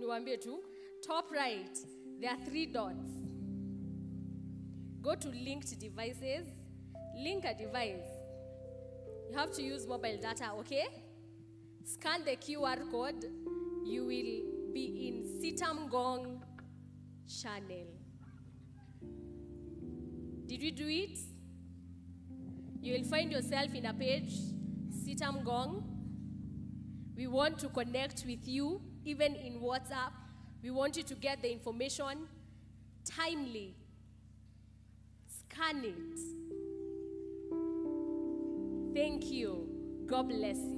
S3: Niwaambie tu, top right, there are three dots. Go to linked devices, link a device. You have to use mobile data, okay? Scan the QR code. You will be in CITAM Ngong channel. Did you do it? You will find yourself in a page, CITAM Ngong. We want to connect with you, even in WhatsApp. We want you to get the information timely. Scan it. Thank you. God bless you.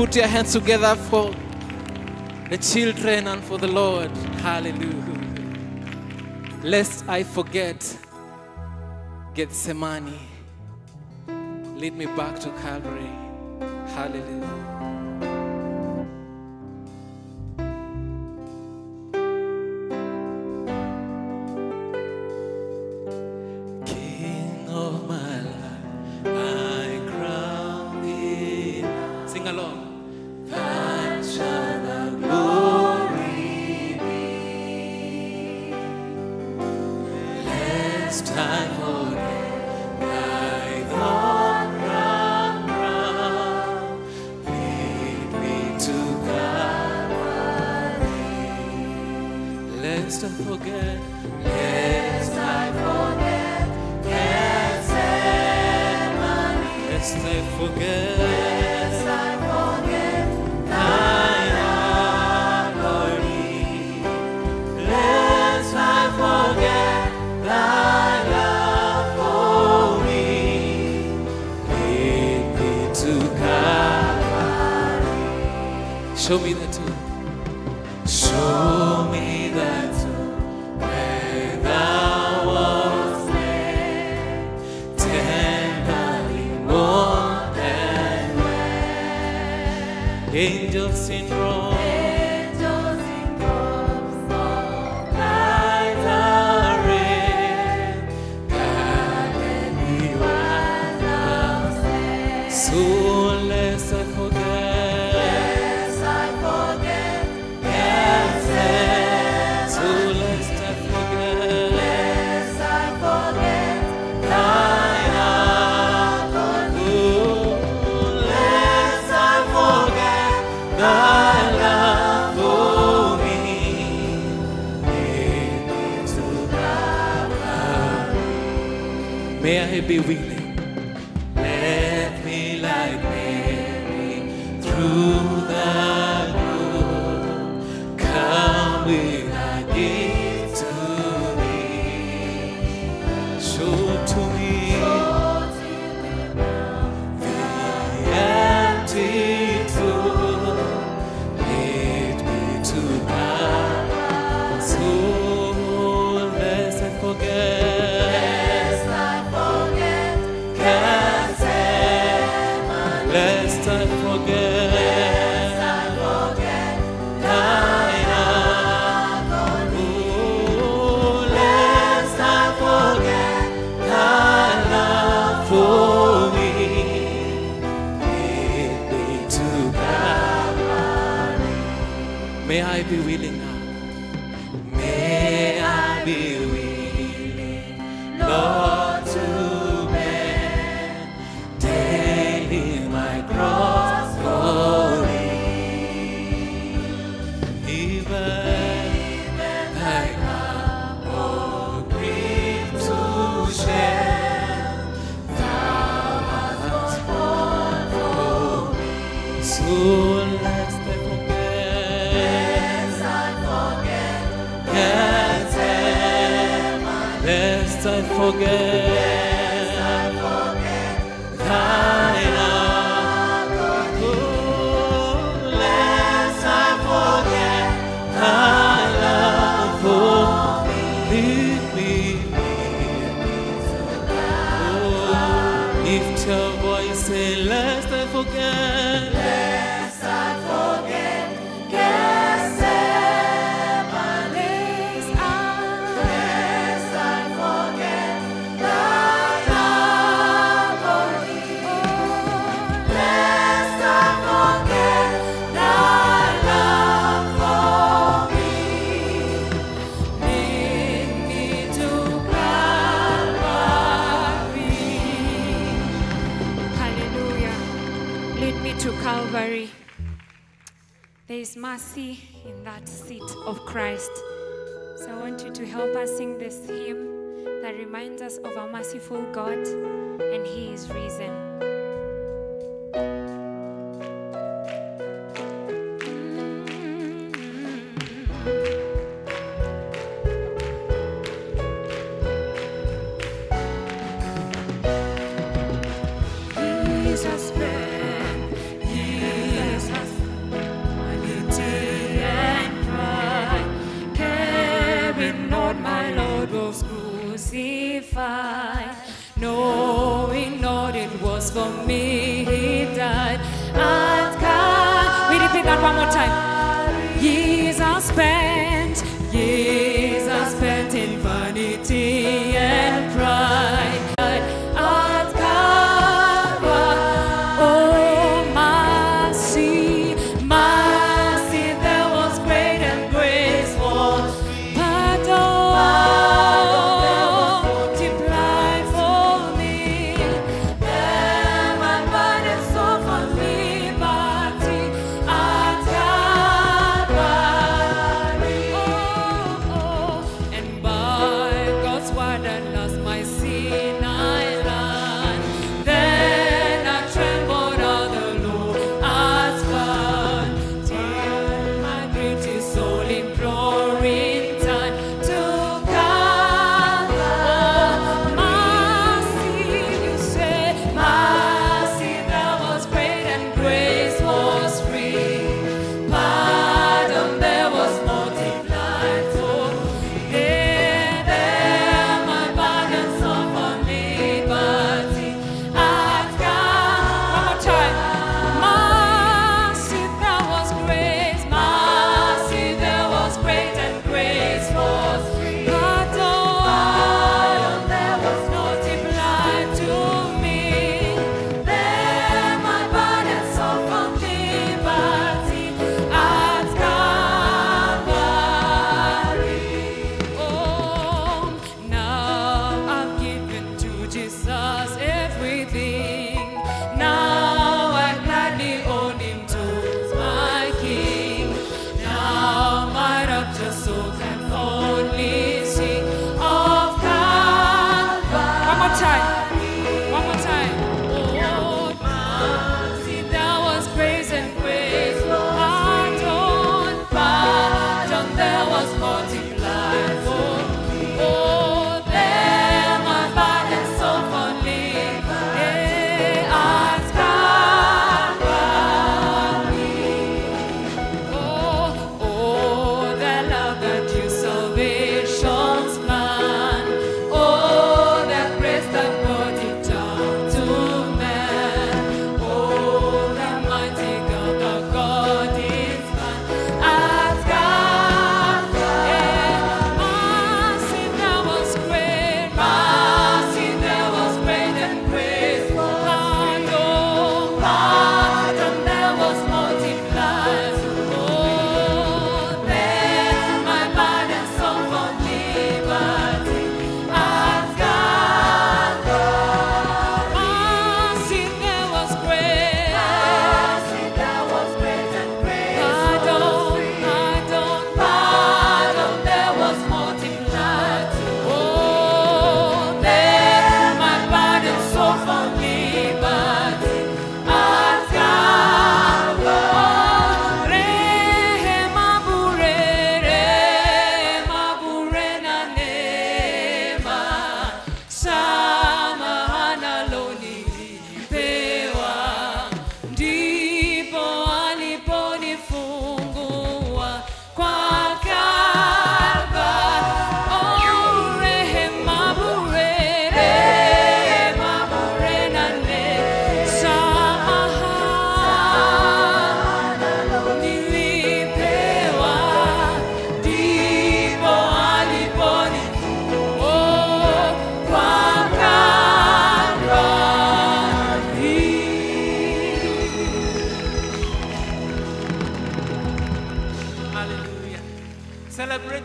S1: Put your hands together for the children and for the Lord. Hallelujah. Lest I forget Gethsemane. Lead me back to Calvary. Hallelujah.
S7: Merciful God and He is risen.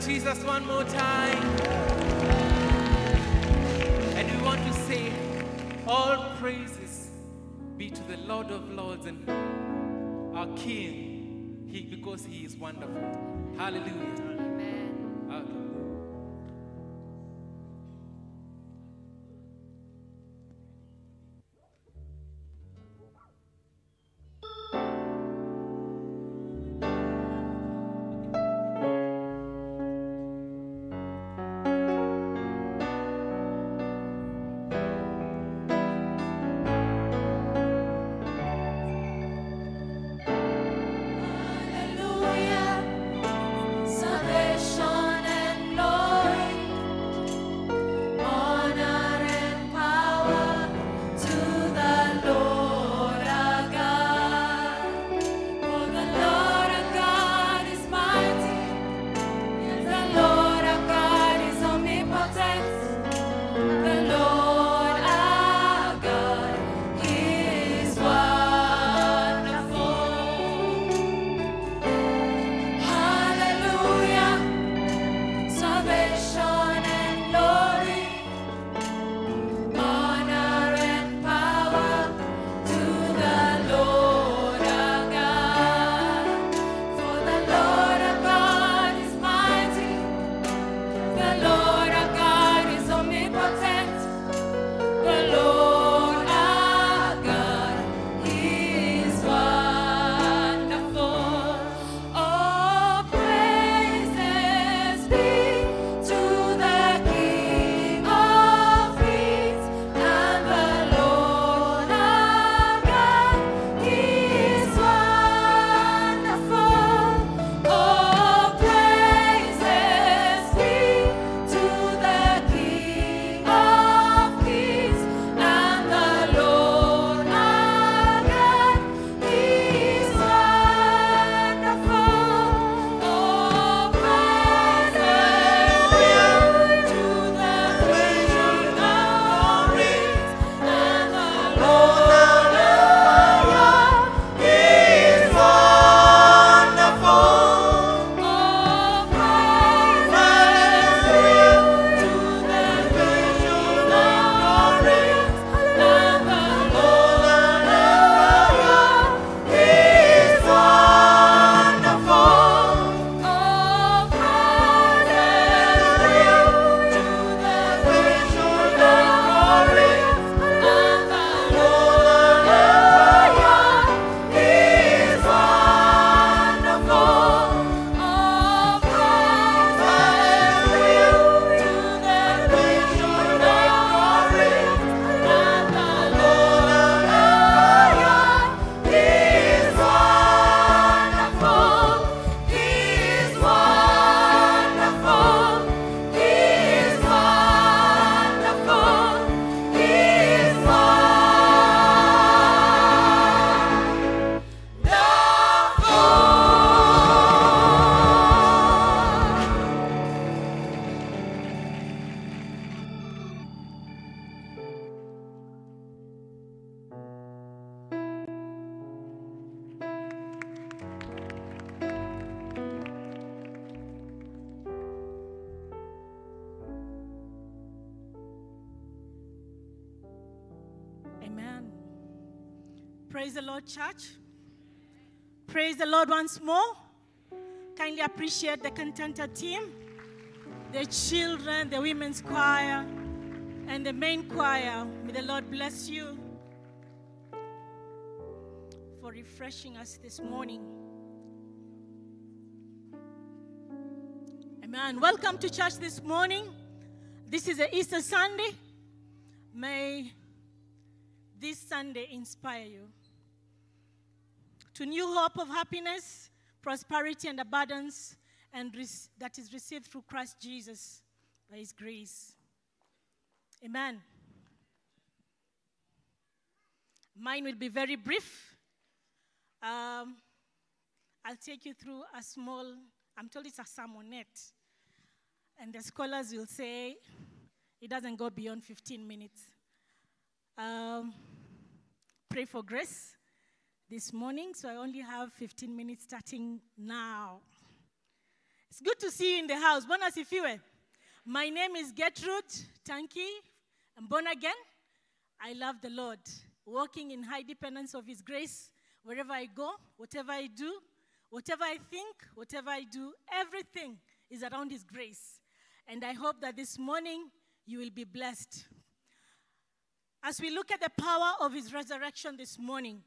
S7: Jesus one more time. And we want to say, all praises be to the Lord of Lords and our King, he, because he is wonderful. Hallelujah.
S24: Appreciate the cantata team, the children, the women's choir, and the main choir. May the Lord bless you for refreshing us this morning. Amen. Welcome to church this morning. This is a Easter Sunday. May this Sunday inspire you to new hope of happiness, prosperity, and abundance, and that is received through Christ Jesus by His grace. Amen. Mine will be very brief. Um, I'll take you through a small, I'm told it's a sermonette. And the scholars will say it doesn't go beyond 15 minutes. Um, pray for grace this morning, so I only have 15 minutes starting now. It's good to see you in the house. Bwana asifiwe. My name is Gertrude Tanki. I'm born again. I love the Lord. Walking in high dependence of His grace wherever I go, whatever I do, whatever I think, whatever I do, everything is around His grace. And I hope that this morning you will be blessed. As we look at the power of His resurrection this morning,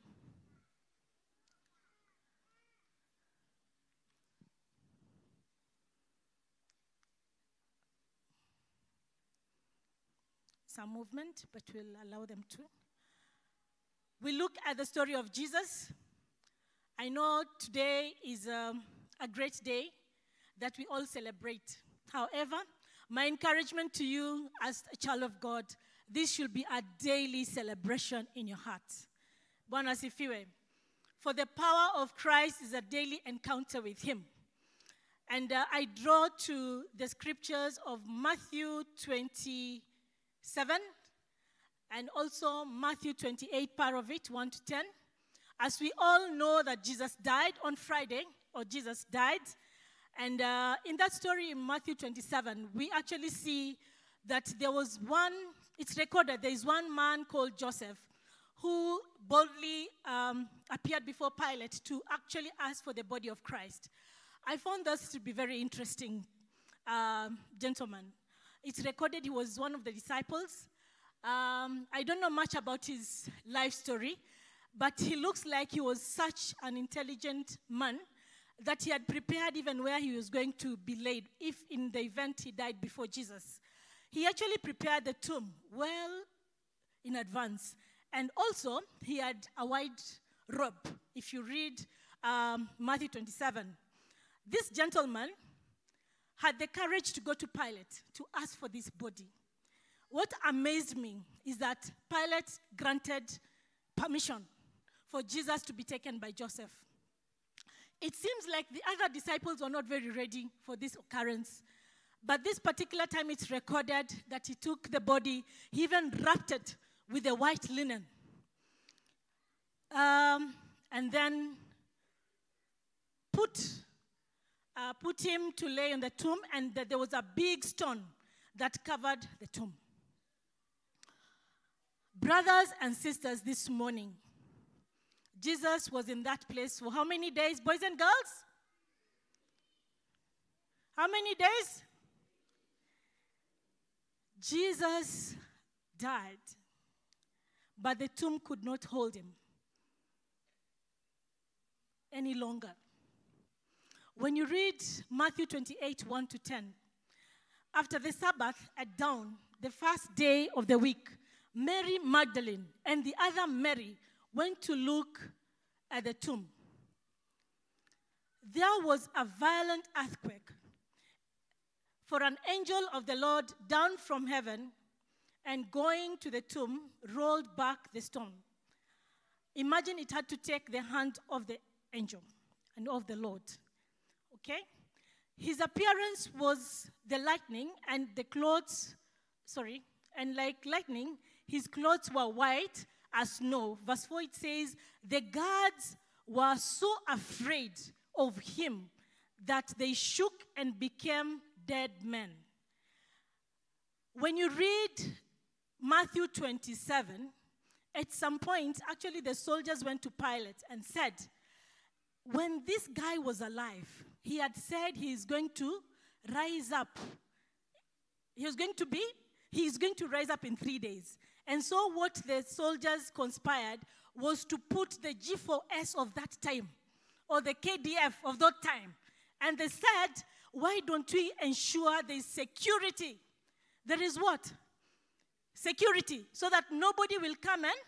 S24: some movement, but we'll allow them to. We look at the story of Jesus. I know today is um, a great day that we all celebrate. However, my encouragement to you as a child of God, this should be a daily celebration in your heart. Bwana. For the power of Christ is a daily encounter with Him. And uh, I draw to the scriptures of Matthew 27 and also Matthew 28, part of it, 1 to 10. As we all know that Jesus died on Friday, or Jesus died, and uh, in that story in Matthew 27, we actually see that there was one, it's recorded, there is one man called Joseph who boldly um, appeared before Pilate to actually ask for the body of Christ. I found this to be very interesting, um, gentleman. It's recorded he was one of the disciples. Um, I don't know much about his life story, but he looks like he was such an intelligent man that he had prepared even where he was going to be laid if in the event he died before Jesus. He actually prepared the tomb well in advance. And also, he had a white robe. If you read um, Matthew 27, this gentleman had the courage to go to Pilate to ask for this body. What amazed me is that Pilate granted permission for Jesus to be taken by Joseph. It seems like the other disciples were not very ready for this occurrence. But this particular time it's recorded that he took the body, he even wrapped it with a white linen. Um, and then put, uh, put him to lay in the tomb, and that there was a big stone that covered the tomb. Brothers and sisters, this morning, Jesus was in that place for how many days, boys and girls? How many days? Jesus died, but the tomb could not hold him any longer. When you read Matthew 28 1 to 10, after the Sabbath at dawn, the first day of the week, Mary Magdalene and the other Mary went to look at the tomb. There was a violent earthquake, for an angel of the Lord down from heaven and going to the tomb rolled back the stone. Imagine it had to take the hand of the angel and of the Lord. Okay? His appearance was the lightning, and the clothes, sorry, and like lightning, his clothes were white as snow. Verse 4 it says, The guards were so afraid of him that they shook and became dead men. When you read Matthew 27, at some point, actually, the soldiers went to Pilate and said, When this guy was alive, he had said he is going to rise up. He was going to be, he is going to rise up in three days. And so, what the soldiers conspired was to put the G4S of that time, or the KDF of that time. And they said, why don't we ensure is security? There is what? Security, so that nobody will come and,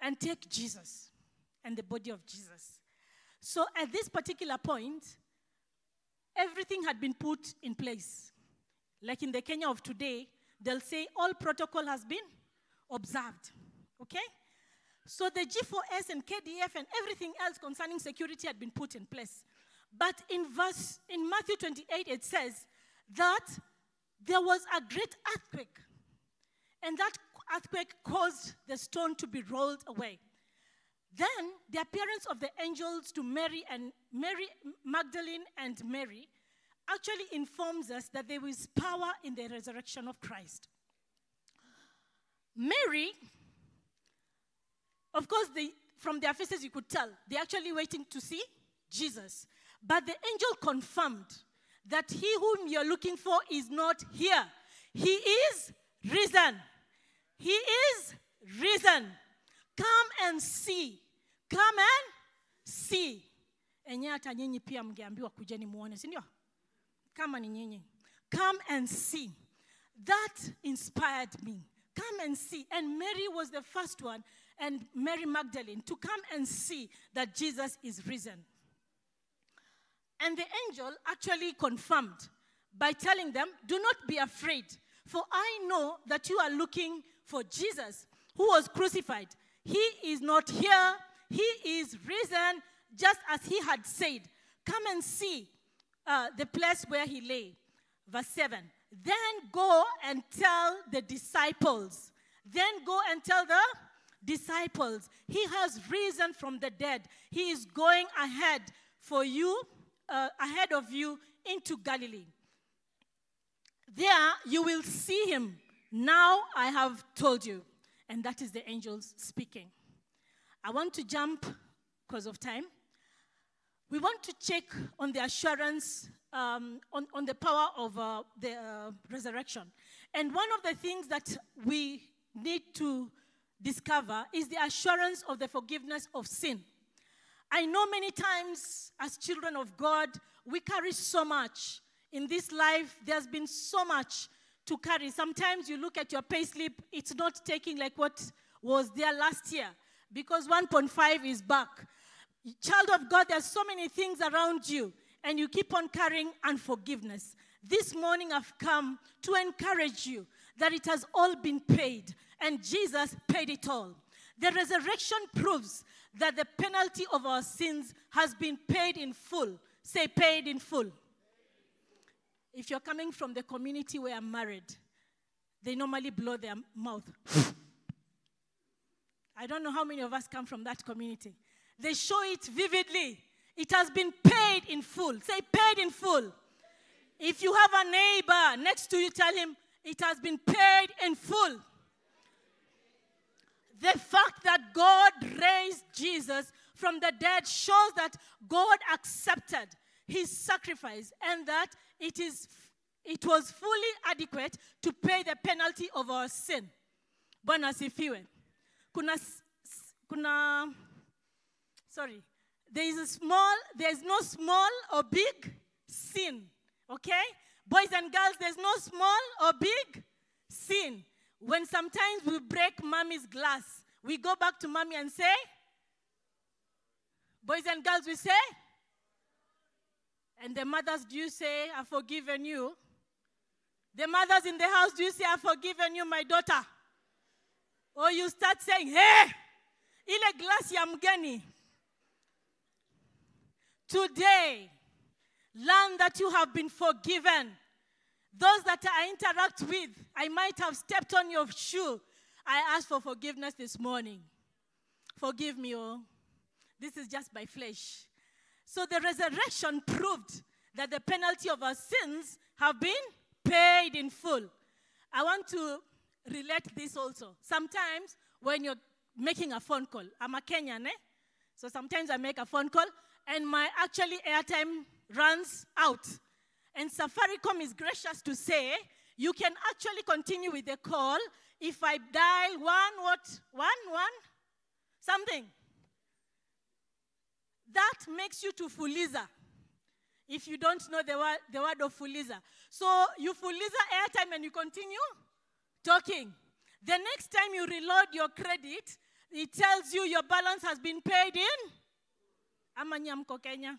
S24: and take Jesus and the body of Jesus. So at this particular point, everything had been put in place. Like in the Kenya of today, they'll say all protocol has been observed. Okay? So the G4S and KDF and everything else concerning security had been put in place. But in verse in Matthew 28 it says that there was a great earthquake. And that earthquake caused the stone to be rolled away. Then the appearance of the angels to Mary and Mary Magdalene and Mary actually informs us that there is power in the resurrection of Christ. Mary, of course, they, from their faces you could tell, they're actually waiting to see Jesus. But the angel confirmed that he whom you're looking for is not here. He is risen. He is risen. Come and see. Come and see. Enye hata nyinyi pia mngeambiwa kujeni muone, si ndio? Kama ni nyinyi. Come and see. That inspired me. Come and see. And Mary was the first one, and Mary Magdalene, to come and see that Jesus is risen. And the angel actually confirmed by telling them, Do not be afraid, for I know that you are looking for Jesus who was crucified. He is not here, he is risen, just as he had said. Come and see uh, the place where he lay. Verse 7 Then go and tell the disciples. Then go and tell the disciples. He has risen from the dead. He is going ahead for you, uh, ahead of you into Galilee. There you will see him. Now I have told you. And that is the angels speaking. I want to jump because of time. We want to check on the assurance, um, on, on the power of uh, the uh, resurrection. And one of the things that we need to discover is the assurance of the forgiveness of sin. I know many times as children of God, we carry so much. In this life, there's been so much to carry. Sometimes you look at your payslip, it's not taking like what was there last year because 1.5 is back. Child of God, there's so many things around you, and you keep on carrying unforgiveness. This morning, I've come to encourage you that it has all been paid, and Jesus paid it all. The resurrection proves that the penalty of our sins has been paid in full. Say, paid in full. If you're coming from the community where I'm married, they normally blow their mouth. I don't know how many of us come from that community. They show it vividly. It has been paid in full. Say, paid in full. If you have a neighbor next to you, tell him, it has been paid in full. The fact that God raised Jesus from the dead shows that God accepted his sacrifice and that it, is, it was fully adequate to pay the penalty of our sin. Asifiwe. Kuna, kuna, sorry, there is a small, there is no small or big sin. Okay? Boys and girls, there's no small or big sin. When sometimes we break mommy's glass, we go back to mommy and say, Boys and girls, we say, and the mothers, do you say, I've forgiven you? The mothers in the house, do you say, I've forgiven you, my daughter? Or you start saying, hey, ile glass ya mgeni. Today, learn that you have been forgiven. Those that I interact with, I might have stepped on your shoe. I ask for forgiveness this morning. Forgive me, oh. This is just by flesh. So the resurrection proved that the penalty of our sins have been paid in full. I want to relate this also. Sometimes when you're making a phone call, I'm a Kenyan, eh? So sometimes I make a phone call and my actually airtime runs out. And Safaricom is gracious to say you can actually continue with the call if I dial one what one one something. That makes you to Fuliza. If you don't know the word, the word of Fuliza. So you Fuliza airtime and you continue talking. The next time you reload your credit, it tells you your balance has been paid in Amanyamko Kenya.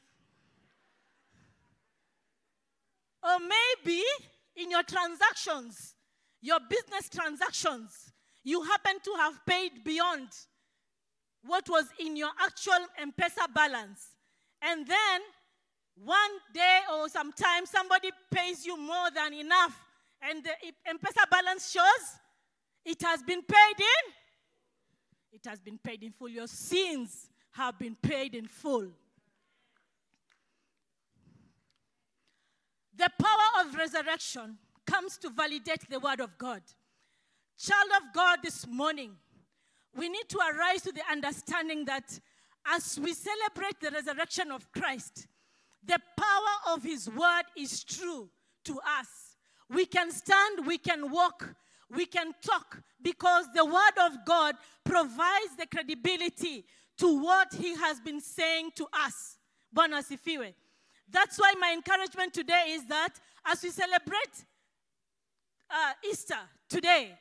S24: Or maybe in your transactions, your business transactions, you happen to have paid beyond what was in your actual M-Pesa balance. And then one day or sometime somebody pays you more than enough and uh, the M-Pesa balance shows it has been paid in. It has been paid in full. Your sins have been paid in full. The power of resurrection comes to validate the word of God. Child of God, this morning, we need to arise to the understanding that as we celebrate the resurrection of Christ, the power of his word is true to us. We can stand, we can walk, we can talk because the word of God provides the credibility to what he has been saying to us. Bwana. That's why my encouragement today is that as we celebrate uh, Easter today,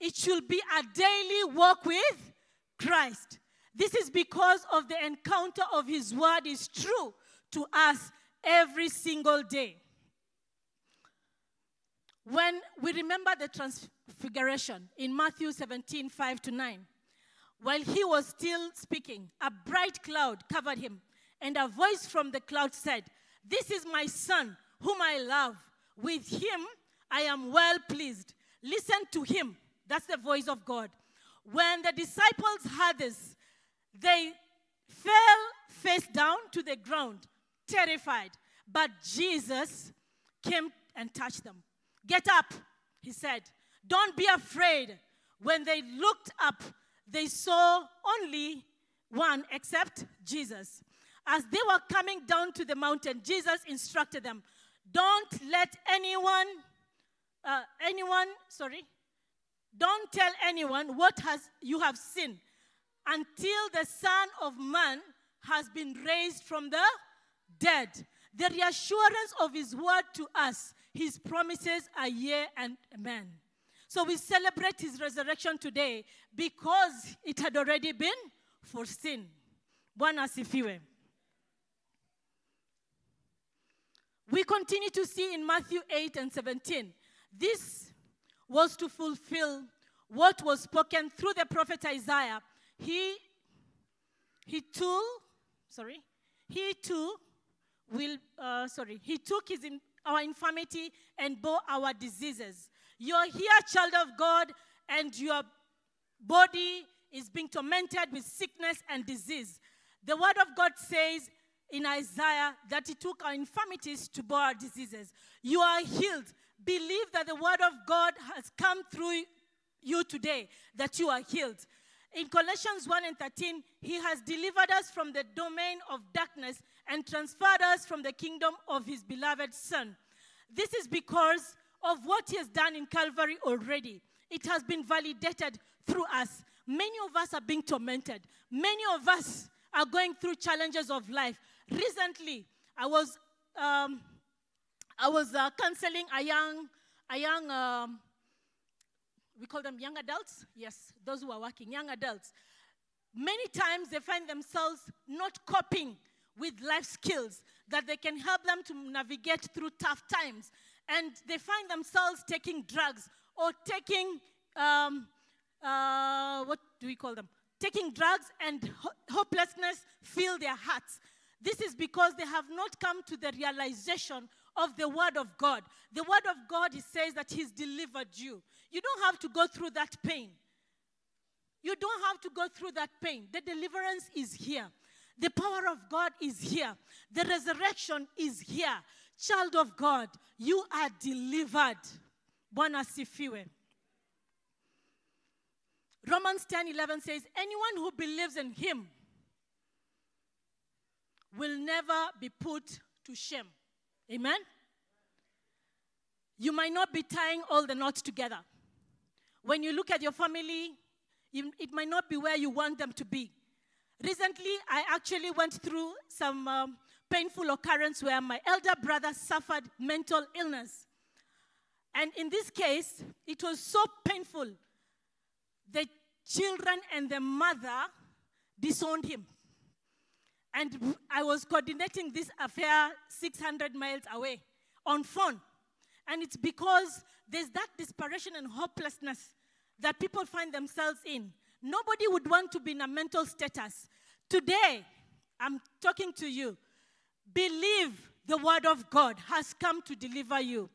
S24: it should be a daily walk with Christ. This is because of the encounter of His word is true to us every single day. When we remember the transfiguration in Matthew 17 5 to 9, while he was still speaking, a bright cloud covered him, and a voice from the cloud said, This is my son, whom I love. With him I am well pleased. Listen to him. That's the voice of God. When the disciples heard this, they fell face down to the ground, terrified. But Jesus came and touched them. Get up, he said. Don't be afraid. When they looked up, they saw only one except Jesus. As they were coming down to the mountain, Jesus instructed them, Don't let anyone, uh, anyone, sorry, don't tell anyone what has you have seen until the Son of Man has been raised from the dead. The reassurance of his word to us, his promises are yea and amen. So we celebrate his resurrection today because it had already been foreseen. Bwana asifiwe. We continue to see in Matthew 8 and 17. This was to fulfill what was spoken through the prophet Isaiah. He, he too, sorry, he too will, uh, sorry, he took his our infirmity and bore our diseases. You're here, child of God, and your body is being tormented with sickness and disease. The word of God says in Isaiah that he took our infirmities to bore our diseases. You are healed. Believe that the word of God has come through you today, that you are healed. In Colossians 1 and 13, he has delivered us from the domain of darkness and transferred us from the kingdom of his beloved Son. This is because of what he has done in Calvary already. It has been validated through us. Many of us are being tormented. Many of us are going through challenges of life. Recently, I was um, I was uh, counseling a young a young um, we call them young adults. Yes, those who are working, young adults. Many times they find themselves not coping with life skills that they can help them to navigate through tough times, and they find themselves taking drugs or taking um, uh, what do we call them? Taking drugs and ho- hopelessness fill their hearts. This is because they have not come to the realization of the Word of God. The Word of God, it says that He's delivered you. You don't have to go through that pain. You don't have to go through that pain. The deliverance is here. The power of God is here. The resurrection is here. Child of God, you are delivered. Bwana. Romans 10 11 says, Anyone who believes in him will never be put to shame. Amen? You might not be tying all the knots together. When you look at your family, it might not be where you want them to be. Recently, I actually went through some um, painful occurrence where my elder brother suffered mental illness. And in this case, it was so painful. The children and the mother disowned him. And I was coordinating this affair 600 miles away on phone. And it's because there's that desperation and hopelessness that people find themselves in. Nobody would want to be in a mental status. Today, I'm talking to you. Believe the word of God has come to deliver you.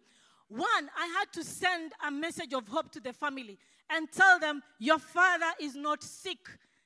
S24: One, I had to send a message of hope to the family and tell them, Your father is not sick.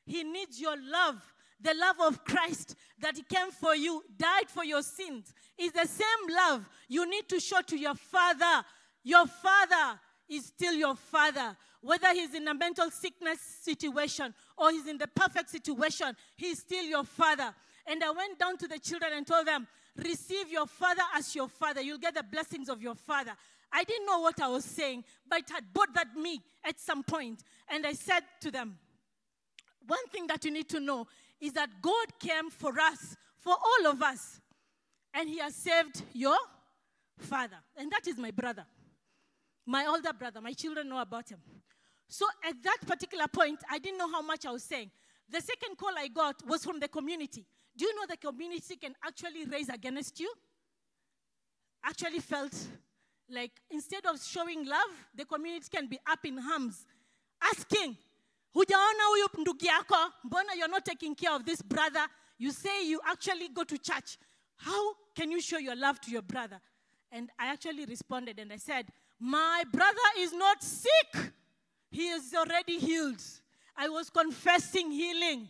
S24: He needs your love. the love of Christ that He came for you, died for your sins, is the same love you need to show to your father. Your father is still your father. Whether he's in a mental sickness situation or he's in the perfect situation, he's still your father. And I went down to the children and told them, Receive your father as your father. You'll get the blessings of your father. I didn't know what I was saying, but it had bothered me at some point. And I said to them, One thing that you need to know is that God came for us, for all of us, and He has saved your father. And that is my brother, my older brother. My children know about him. So at that particular point, I didn't know how much I was saying. The second call I got was from the community. Do you know the community can actually raise against you? Actually felt like instead of showing love, the community can be up in arms, asking, hujaona huyu ndugu yako mbona you're not taking care of this brother you say you actually go to church how can you show your love to your brother and i actually responded and i said my brother is not sick he is already healed i was confessing healing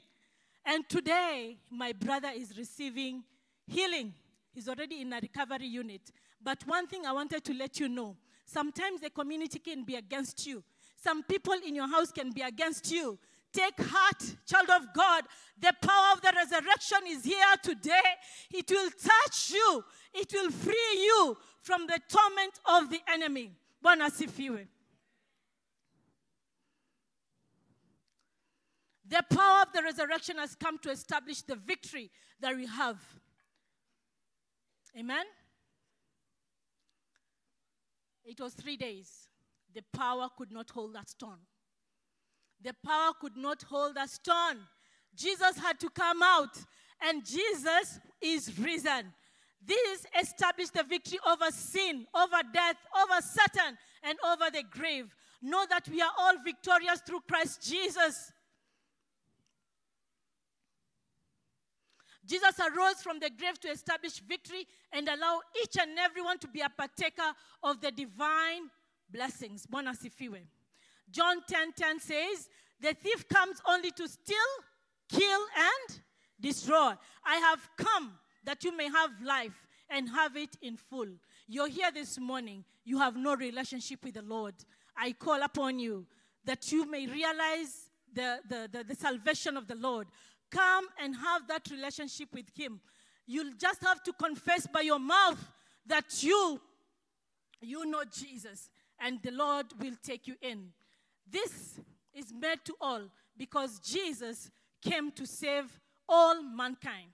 S24: and today my brother is receiving healing he's already in a recovery unit but one thing i wanted to let you know sometimes the community can be against you some people in your house can be against you. Take heart, child of God. The power of the resurrection is here today. It will touch you, it will free you from the torment of the enemy. Bwana asifiwe. The power of the resurrection has come to establish the victory that we have. Amen? It was three days the power could not hold that stone. The power could not hold that stone. Jesus had to come out, and Jesus is risen. This established the victory over sin, over death, over Satan, and over the grave. Know that we are all victorious through Christ Jesus. Jesus arose from the grave to establish victory and allow each and everyone to be a partaker of the divine blessings. Bwana asifiwe. John 10:10 10, 10 says, "The thief comes only to steal, kill and destroy. I have come that you may have life and have it in full." You're here this morning, you have no relationship with the Lord. I call upon you that you may realize the, the, the, the salvation of the Lord. Come and have that relationship with Him. You'll just have to confess by your mouth that you you know Jesus and the Lord will take you in. This is made to all because Jesus came to save all mankind.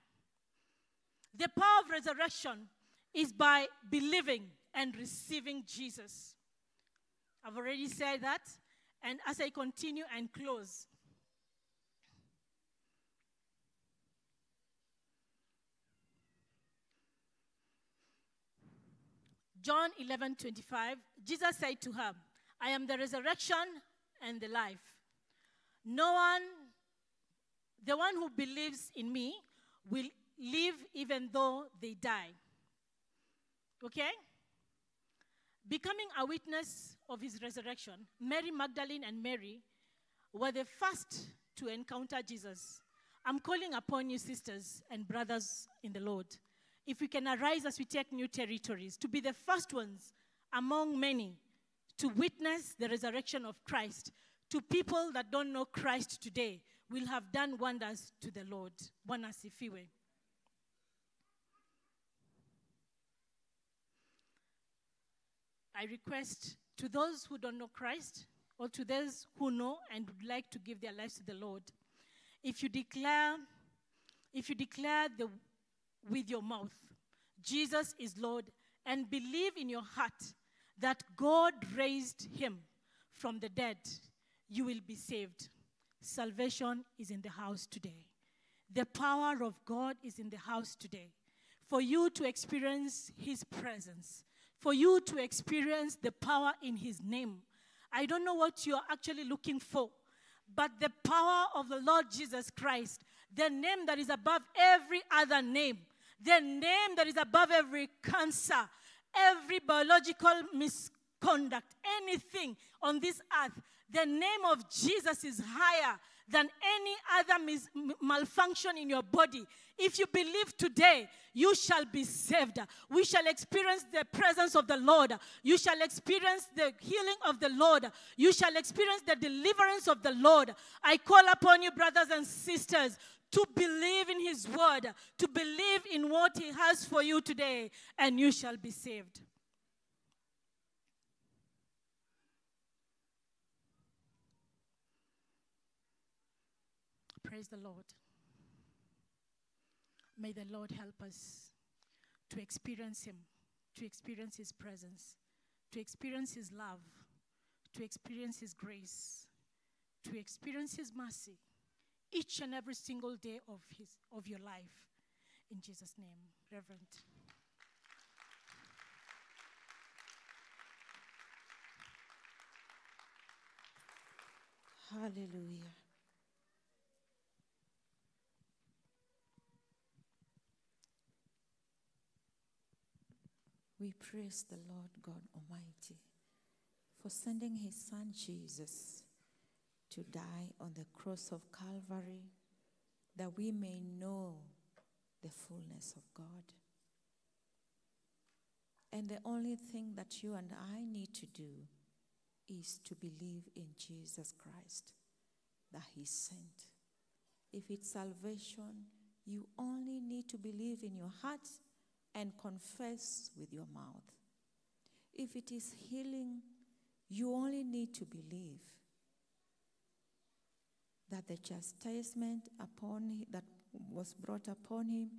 S24: The power of resurrection is by believing and receiving Jesus. I've already said that. And as I continue and close, John 11 25, Jesus said to her, I am the resurrection and the life. No one, the one who believes in me, will live even though they die. Okay? Becoming a witness of his resurrection, Mary Magdalene and Mary were the first to encounter Jesus. I'm calling upon you, sisters and brothers in the Lord if we can arise as we take new territories, to be the first ones among many to witness the resurrection of Christ to people that don't know Christ today, will have done wonders to the Lord. Bwana asifiwe. I request to those who don't know Christ or to those who know and would like to give their lives to the Lord, if you declare, if you declare the with your mouth, Jesus is Lord, and believe in your heart that God raised him from the dead, you will be saved. Salvation is in the house today. The power of God is in the house today. For you to experience his presence, for you to experience the power in his name. I don't know what you're actually looking for, but the power of the Lord Jesus Christ, the name that is above every other name, the name that is above every cancer, every biological misconduct, anything on this earth, The name of Jesus is higher than any other mis- malfunction in your body. If you believe today, you shall be saved. We shall experience the presence of the Lord. You shall experience the healing of the Lord. You shall experience the deliverance of the Lord. I call upon you, brothers and sisters, to believe in His word, to believe in what He has for you today, and you shall be saved. Praise the Lord. May the Lord help us to experience Him, to experience His presence, to experience His love, to experience His grace, to experience His mercy each and every single day of, his, of your life. In Jesus' name, Reverend.
S25: Hallelujah. We praise the Lord God Almighty for sending his son Jesus to die on the cross of Calvary that we may know the fullness of God. And the only thing that you and I need to do is to believe in Jesus Christ that He sent. If it's salvation, you only need to believe in your heart and confess with your mouth. If it is healing, you only need to believe that the chastisement upon that was brought upon him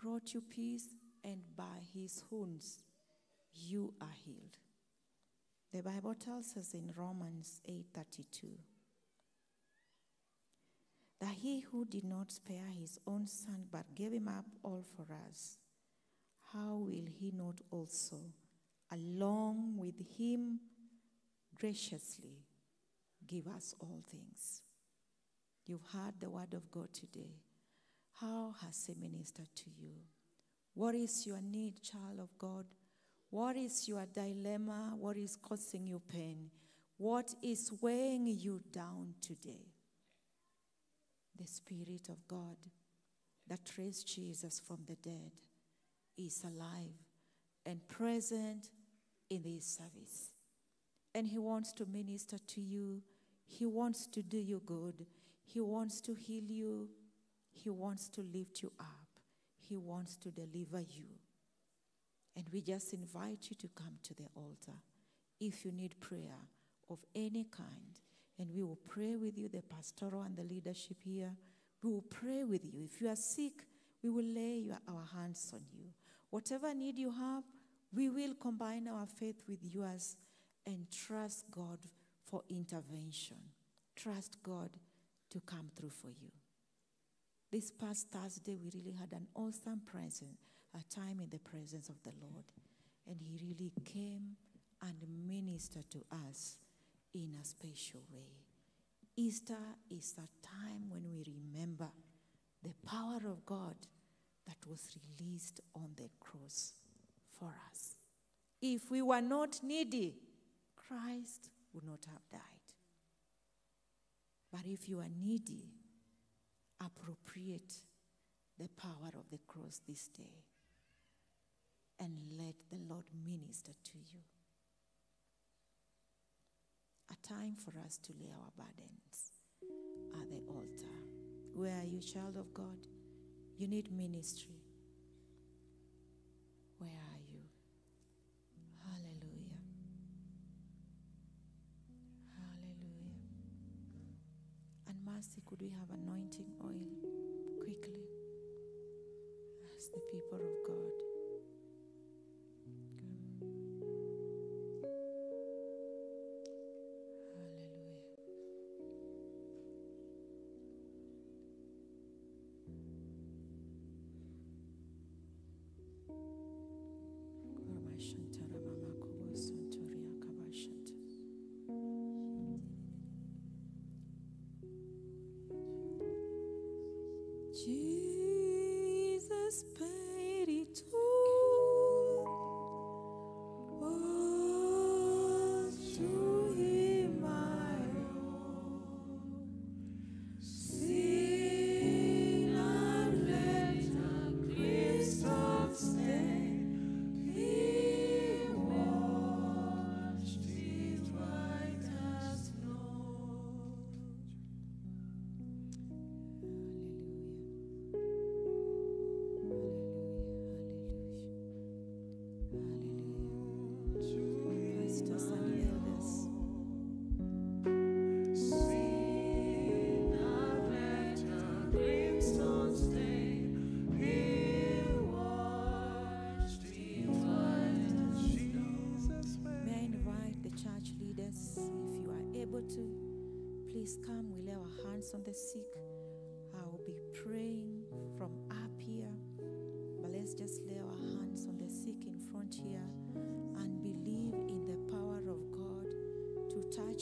S25: brought you peace, and by his wounds you are healed. The Bible tells us in Romans 8:32 that he who did not spare his own son but gave him up all for us, how will he not also, along with him, graciously give us all things? You've heard the word of God today. How has He ministered to you? What is your need, child of God? What is your dilemma? What is causing you pain? What is weighing you down today? The Spirit of God that raised Jesus from the dead is alive and present in this service. And He wants to minister to you, He wants to do you good, He wants to heal you, He wants to lift you up, He wants to deliver you. And we just invite you to come to the altar if you need prayer of any kind. And we will pray with you, the pastoral and the leadership here. We will pray with you. If you are sick, we will lay your, our hands on you. Whatever need you have, we will combine our faith with yours and trust God for intervention. Trust God to come through for you. This past Thursday, we really had an awesome presence, a time in the presence of the Lord. And He really came and ministered to us in a special way. Easter is a time when we remember the power of God that was released on the cross for us. If we were not needy, Christ would not have died. But if you are needy, appropriate the power of the cross this day and let the Lord minister to you. A time for us to lay our burdens at the altar. Where are you, child of God? You need ministry. Where Mercy, could we have anointing oil quickly? As the people of God.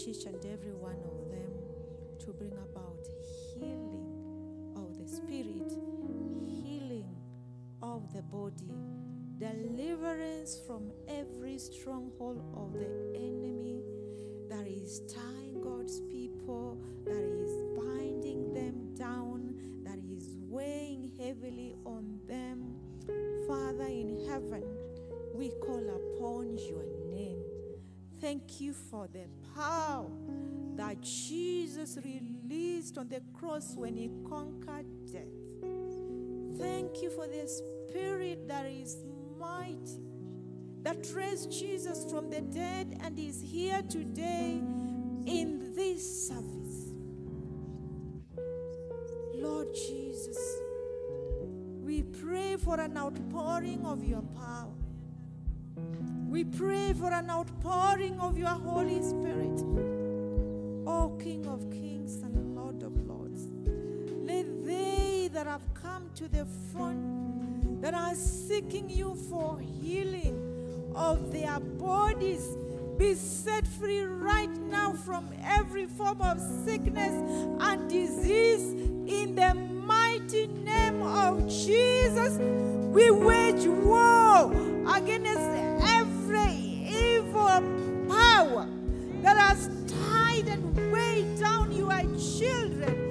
S25: Each and every one of them to bring about healing of the spirit, healing of the body, deliverance from every stronghold of the enemy that is tying for the power that Jesus released on the cross when he conquered death. Thank you for the spirit that is mighty, that raised Jesus from the dead and is here today in this service. Lord Jesus, we pray for an outpouring of your power. We pray for an outpouring of your Holy Spirit. O King of kings and Lord of lords, let they that have come to the front, that are seeking you for healing of their bodies, be set free right now from every form of sickness and disease in the mighty name of Jesus. We wage war against children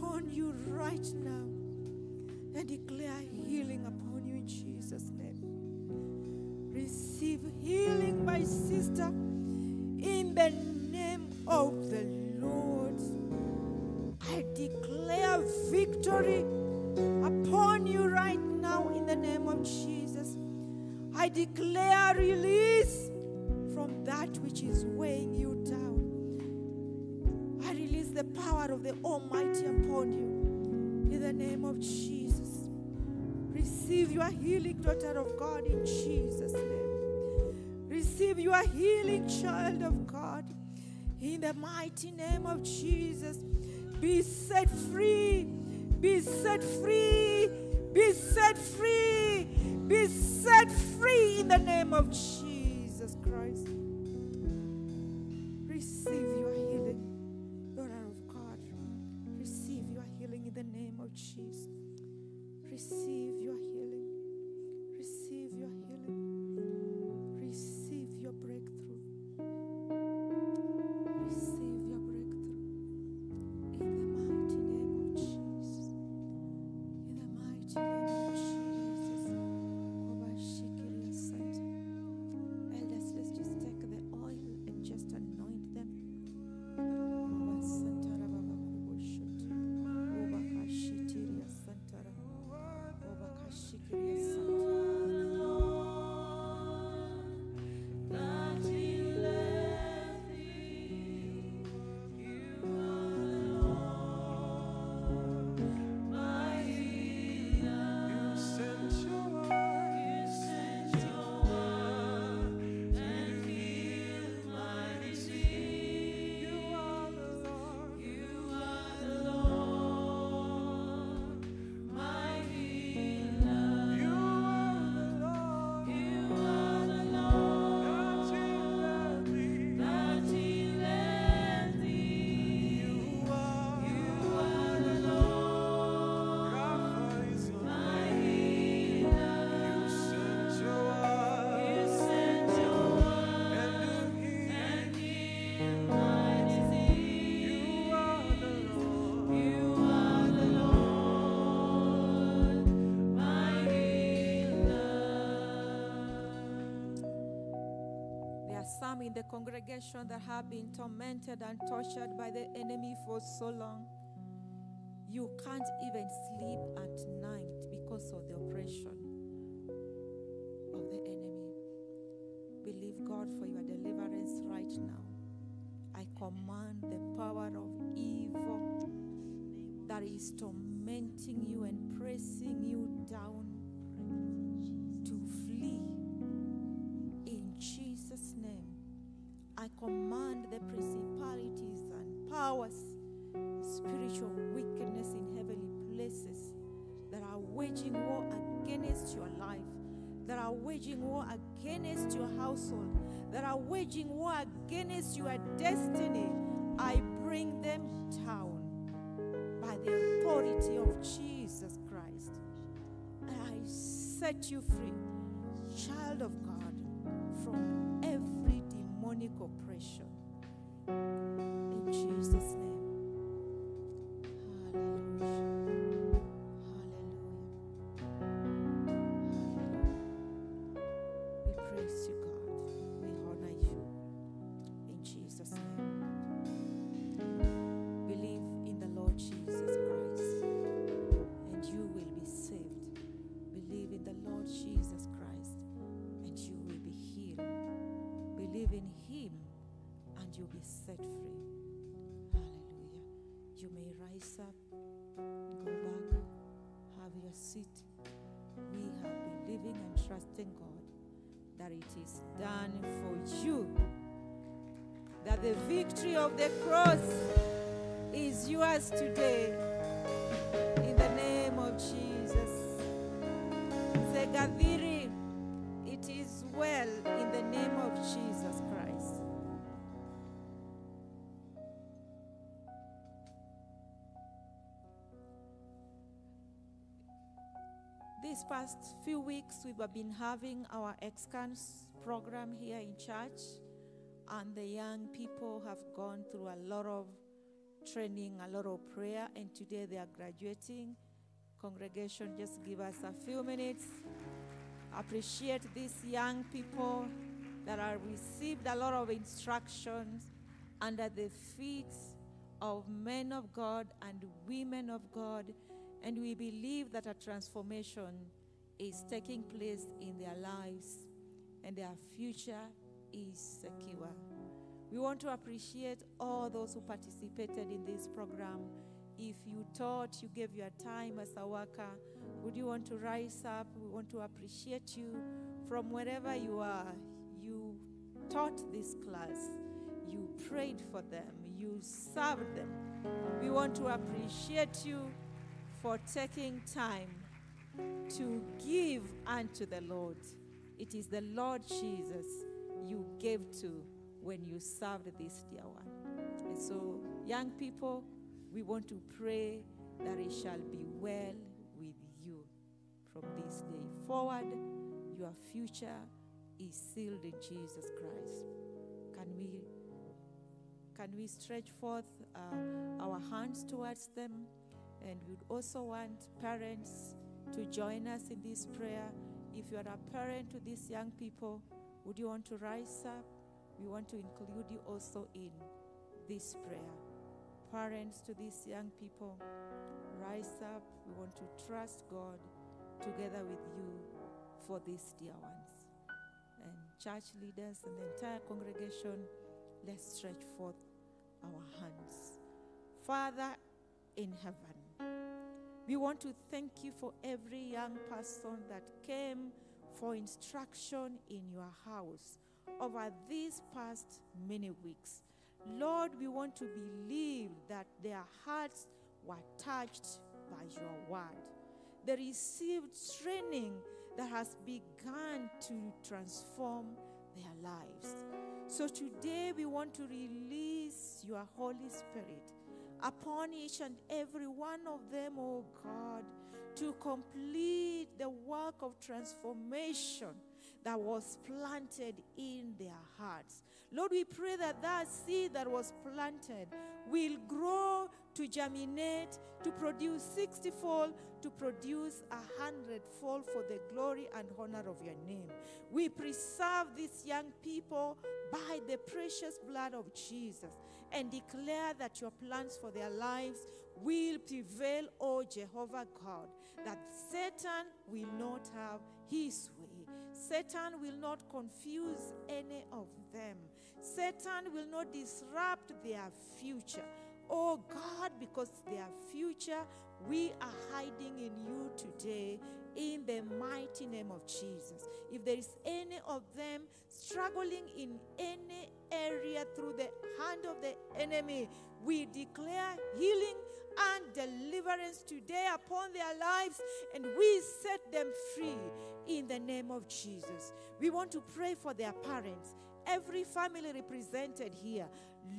S25: upon you right now and declare healing upon you in Jesus' name. Receive healing, my sister, in the name of the Lord. I declare victory upon you right now in the name of Jesus. I declare release from that which is weighing you down. Release the power of the Almighty upon you in the name of Jesus. Receive your healing, daughter of God, in Jesus' name. Receive your healing, child of God, in the mighty name of Jesus. Be set free. Be set free. Be set free. Be set free in the name of Jesus in the congregation that have been tormented and tortured by the enemy for so long. You can't even sleep at night because of the oppression of the enemy. Believe God for your deliverance right now. I command the power of evil that is tormenting you and pressing you down the principalities and powers, spiritual wickedness in heavenly places that are waging war against your life, that are waging war against your household, that are waging war against your destiny. I bring them down by the authority of Jesus Christ. And I set you free, child of God, from every demonic oppression. In Jesus' name. Victory of the cross is yours today. In the name of Jesus. Zegadiri, it is well in the name of Jesus Christ. These past few weeks, we've been having our excans program here in church, and the young people have gone through a lot of training, a lot of prayer, and today they are graduating. Congregation, just give us a few minutes. Appreciate these young people that have received a lot of instructions under the feet of men of God and women of God, and we believe that a transformation is taking place in their lives and their future is secure. We want to appreciate all those who participated in this program. If you taught, you gave your time as a worker, would you want to rise up? We want to appreciate you from wherever you are. You taught this class, you prayed for them, you served them. We want to appreciate you for taking time to give unto the Lord. It is the Lord Jesus you gave to when you served this dear one. And so, young people, we want to pray that it shall be well with you from this day forward. Your future is sealed in Jesus Christ. Can we can we stretch forth uh, our hands towards them? And we'd also want parents to join us in this prayer. If you are a parent to these young people, would you want to rise up? We want to include you also in this prayer. Parents to these young people, rise up. We want to trust God together with you for these dear ones. And church leaders and the entire congregation, let's stretch forth our hands. Father in heaven, we want to thank you for every young person that came for instruction in your house over these past many weeks. Lord, we want to believe that their hearts were touched by your word. They received training that has begun to transform their lives. So today we want to release your Holy Spirit upon each and every one of them, oh God, to complete the work of transformation that was planted in their hearts. Lord, we pray that that seed that was planted will grow to germinate, to produce 60 fold, to produce a hundredfold for the glory and honor of your name. We preserve these young people by the precious blood of Jesus and declare that your plans for their lives will prevail, O Jehovah God, that Satan will not have his way. Satan will not confuse any of them. Satan will not disrupt their future. Oh God, because their future, we are hiding in you today in the mighty name of Jesus. If there is any of them struggling in any area through the hand of the enemy, we declare healing and deliverance today upon their lives and we set them free in the name of Jesus. We want to pray for their parents, every family represented here.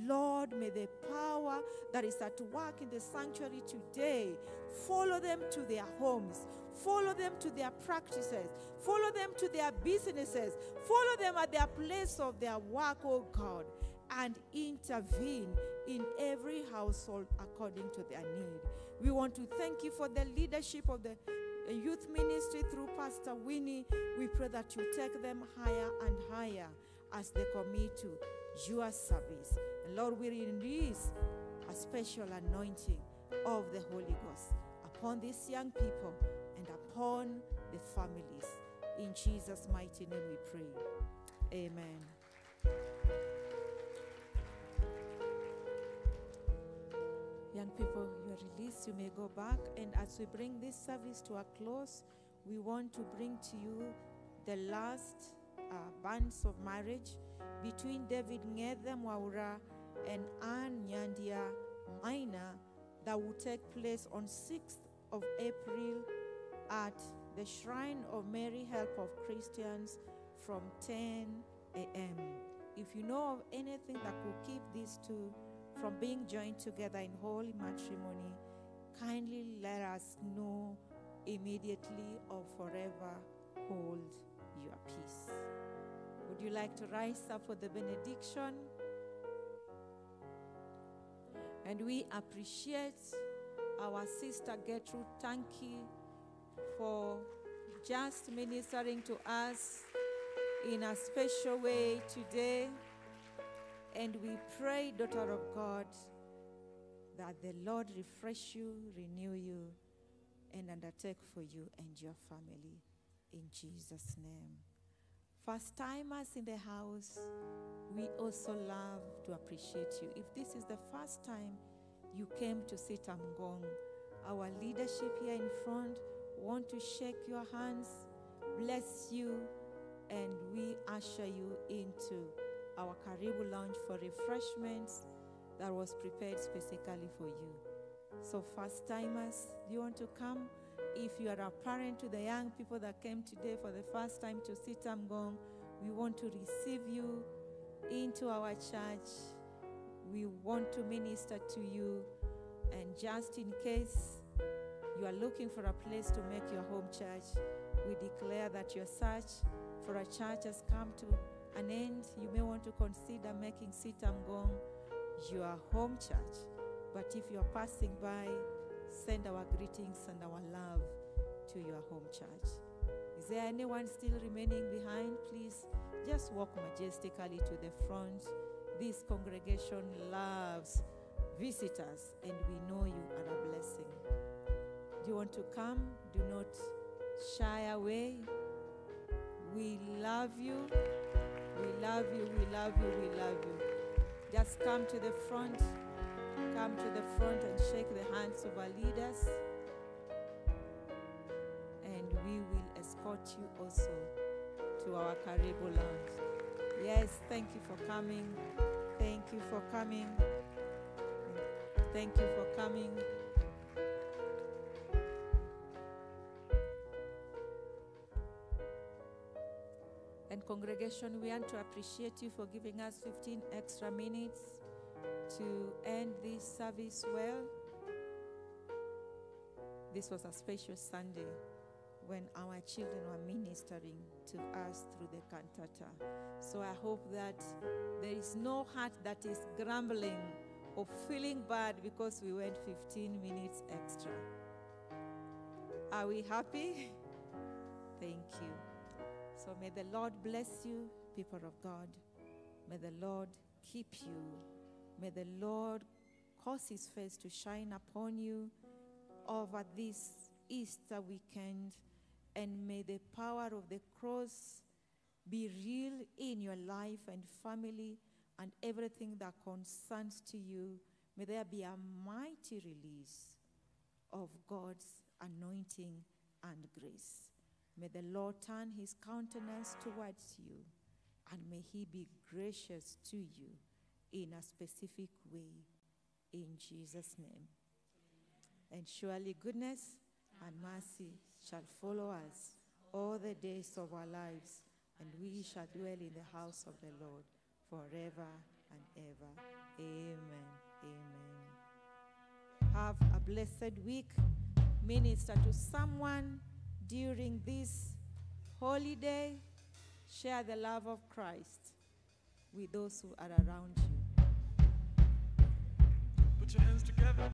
S25: Lord, may the power that is at work in the sanctuary today follow them to their homes, follow them to their practices, follow them to their businesses, follow them at their place of their work, oh God, and intervene in every household according to their need. We want to thank you for the leadership of the uh, youth ministry through Pastor Winnie. We pray that you take them higher and higher as they commit to your service. And Lord, we release a special anointing of the Holy Ghost upon these young people and upon the families. In Jesus' mighty name we pray. Amen. Young people, you are released. You may go back. And as we bring this service to a close, we want to bring to you the last uh, bands of marriage between David Ngedhe Mwaura and Anne Nyandia Maina that will take place on 6th of April at the Shrine of Mary Help of Christians from 10 a.m. If you know of anything that could keep these two from being joined together in holy matrimony, kindly let us know immediately or forever hold your peace. Would you like to rise up for the benediction? And we appreciate our sister Gertrude Tanki for just ministering to us in a special way today. And we pray, daughter of God, that the Lord refresh you, renew you, and undertake for you and your family. In Jesus' name. First timers in the house, we also love to appreciate you. If this is the first time you came to CITAM Ngong, our leadership here in front want to shake your hands, bless you, and we usher you into our Karibu Lounge for refreshments that was prepared specifically for you. So, first timers, do you want to come? If you are a parent to the young people that came today for the first time to CITAM Ngong, we want to receive you into our church. We want to minister to you. And just in case you are looking for a place to make your home church, we declare that your search for a church has come to an end. You may want to consider making CITAM Ngong your home church. But if you're passing by, send our greetings and our love to your home church. Is there anyone still remaining behind? Please just walk majestically to the front. This congregation loves visitors, and we know you are a blessing. Do you want to come? Do not shy away. We love you. We love you. We love you. We love you. Just come to the front. Come to the front and shake the hands of our leaders. And we will escort you also to our Karibu Lounge. Yes, thank you for coming. Thank you for coming. Thank you for coming. Congregation, we want to appreciate you for giving us 15 extra minutes to end this service well. This was a special Sunday when our children were ministering to us through the cantata. So I hope that there is no heart that is grumbling or feeling bad because we went 15 minutes extra. Are we happy? Thank you. So may the Lord bless you, people of God. May the Lord keep you. May the Lord cause his face to shine upon you over this Easter weekend. And may the power of the cross be real in your life and family and everything that concerns to you. May there be a mighty release of God's anointing and grace. May the Lord turn his countenance towards you and may he be gracious to you in a specific way. In Jesus' name. And surely goodness and mercy shall follow us all the days of our lives, and we shall dwell in the house of the Lord forever and ever. Amen. Amen. Have a blessed week. Minister to someone during this holiday, share the love of Christ with those who are around you. Put your hands together.